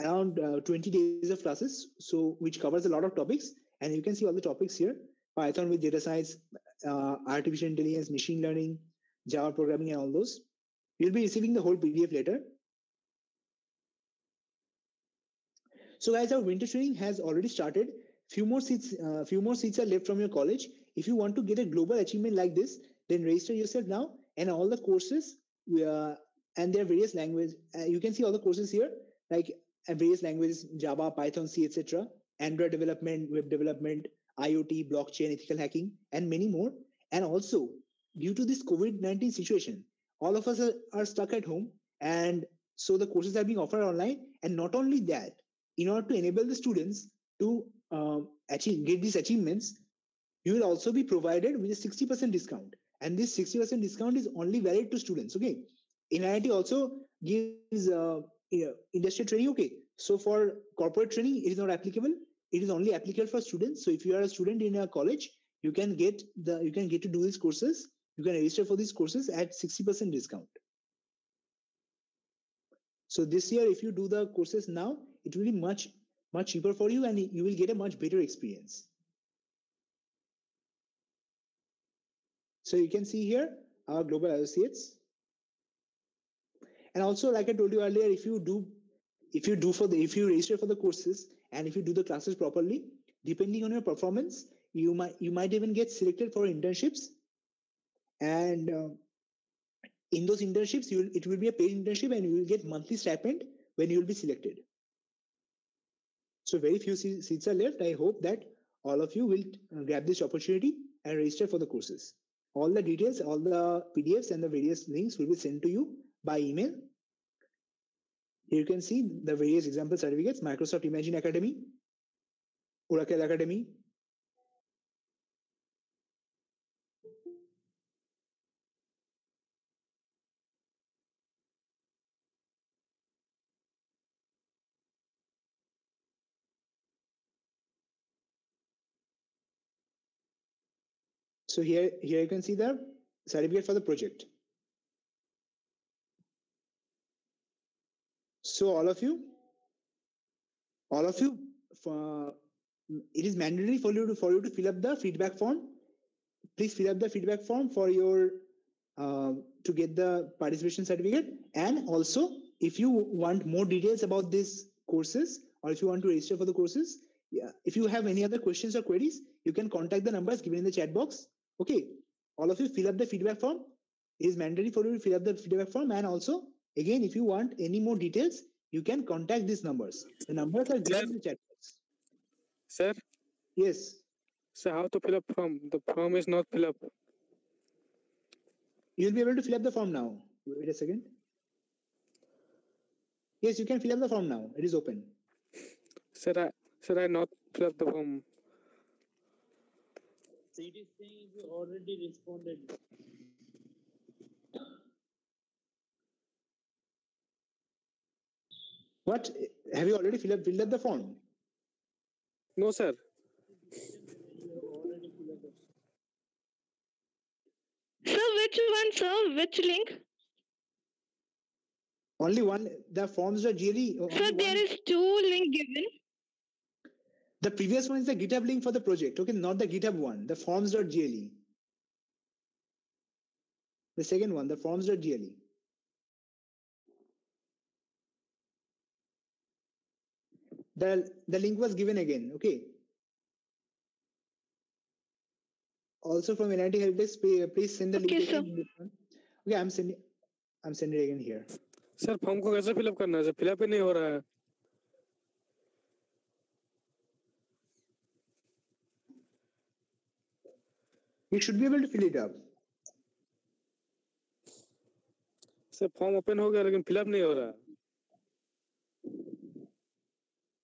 around uh, 20 days of classes. So which covers a lot of topics, and you can see all the topics here: Python with data science, uh, artificial intelligence, machine learning, Java programming, and all those. You'll be receiving the whole PDF later. So guys, our winter training has already started. Few more seats, uh, few more seats are left from your college. If you want to get a global achievement like this, then register yourself now. And all the courses, uh, and there are various languages. Uh, you can see all the courses here, like various languages: Java, Python, C, etc. Android development, web development, IoT, blockchain, ethical hacking, and many more. And also, due to this COVID-19 situation, all of us are, are stuck at home, and so the courses are being offered online. And not only that, in order to enable the students to uh, achieve get these achievements, you will also be provided with a 60% discount. And this 60% discount is only valid to students. Okay. NIIT also gives uh, you know, industrial training. Okay. So for corporate training, it is not applicable. It is only applicable for students. So if you are a student in a college, you can get the you can get to do these courses. You can register for these courses at 60% discount. So this year, if you do the courses now, it will be much much cheaper for you and you will get a much better experience so you can see here our global associates and also like i told you earlier if you do if you do for the if you register for the courses and if you do the classes properly depending on your performance you might you might even get selected for internships and uh, in those internships you it will be a paid internship and you will get monthly stipend when you will be selected so very few seats are left. I hope that all of you will uh, grab this opportunity and register for the courses. All the details, all the PDFs and the various links will be sent to you by email. Here you can see the various example certificates, Microsoft Imagine Academy, Oracle Academy, So here, here you can see the certificate for the project. So all of you, all of you, for, it is mandatory for you to for you to fill up the feedback form. Please fill up the feedback form for your uh, to get the participation certificate. And also, if you want more details about these courses, or if you want to register for the courses, yeah, if you have any other questions or queries, you can contact the numbers given in the chat box Okay, all of you fill up the feedback form. It is mandatory for you to fill up the feedback form. And also, again, if you want any more details, you can contact these numbers. The numbers are given in the chat box. Sir? Yes. So how to fill up form? The form is not fill up. You'll be able to fill up the form now. Wait a second. Yes, you can fill up the form now. It is open. Sir, I, sir, I not fill up the form. So it is saying you already responded. What? Have you already filled up, filled up the form? No, sir. So which one, sir? Which link? Only one. The forms are really. So there is two link given. The previous one is the GitHub link for the project, okay, not the GitHub one, the forms.gle. The second one, the forms.gle. The, the link was given again, okay. Also from NIIT Help Desk, please send the okay, link. Sir. Okay, I'm sending, I'm sending again here. Sir, form को कैसे fill up करना है fill up ही नहीं हो रहा है You should be able to fill it up. Sir form open हो गया लेकिन फिलअप नहीं हो रहा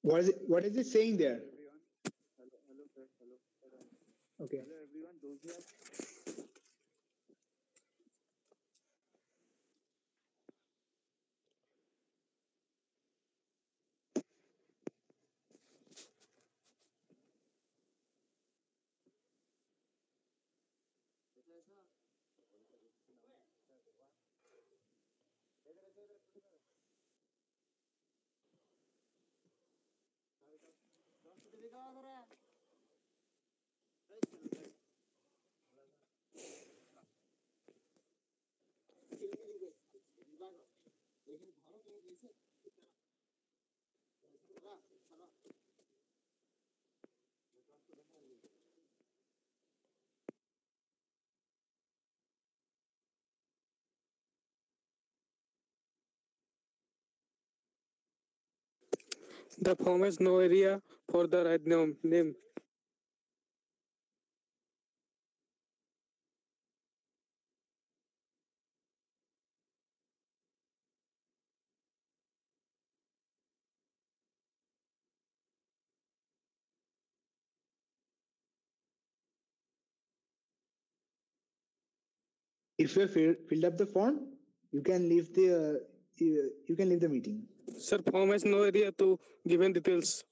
What is it? What is it saying there? Hello, hello, sir. Hello. Okay. Hello everyone, those who have Dove devi correre? The form has no area for the right name. If you have fill- up the form, you can leave the uh, you, you can leave the meeting. Sir, form has no area to given details.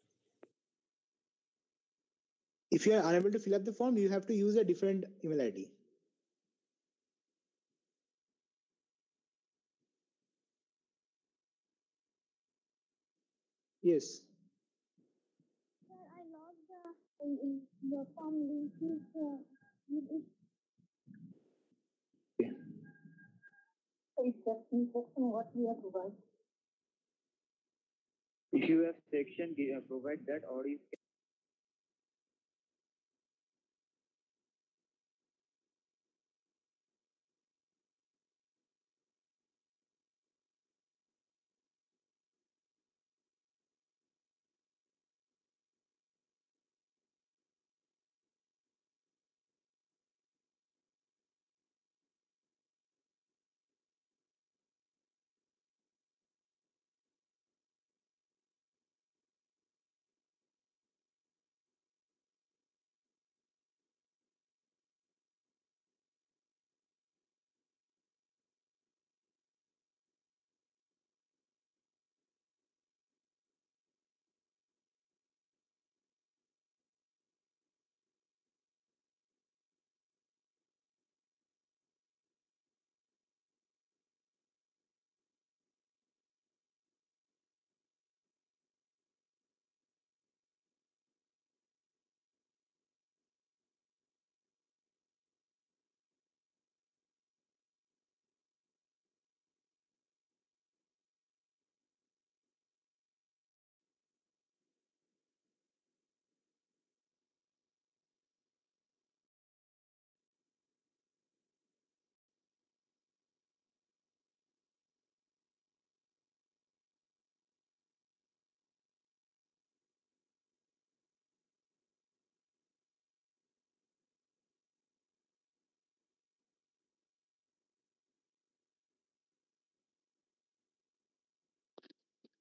If you are unable to fill up the form, you have to use a different email ID. Yes. Sir, I logged the, in, in the form link is, it is it's just in section what we have provided. If you have section, uh, provide that or you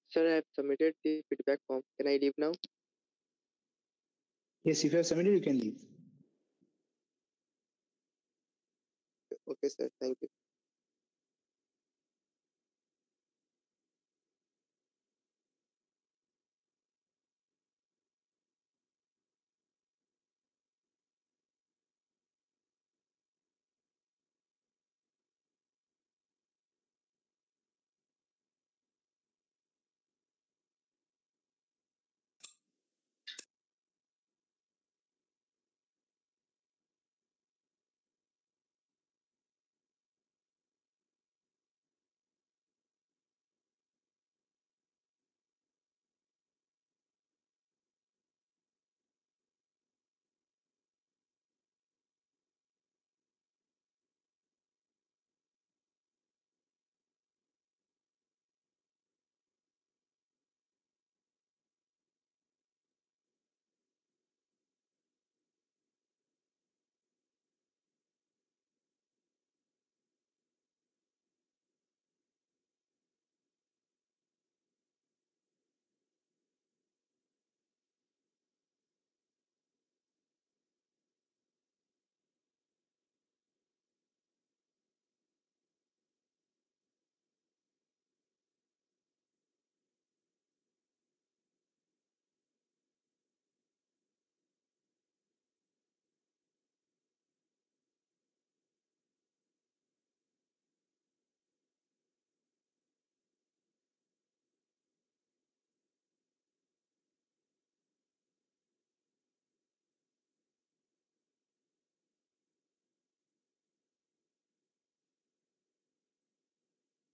Sir, I have submitted the feedback form. Can I leave now? Yes, if you have submitted, you can leave. Okay, sir. Thank you.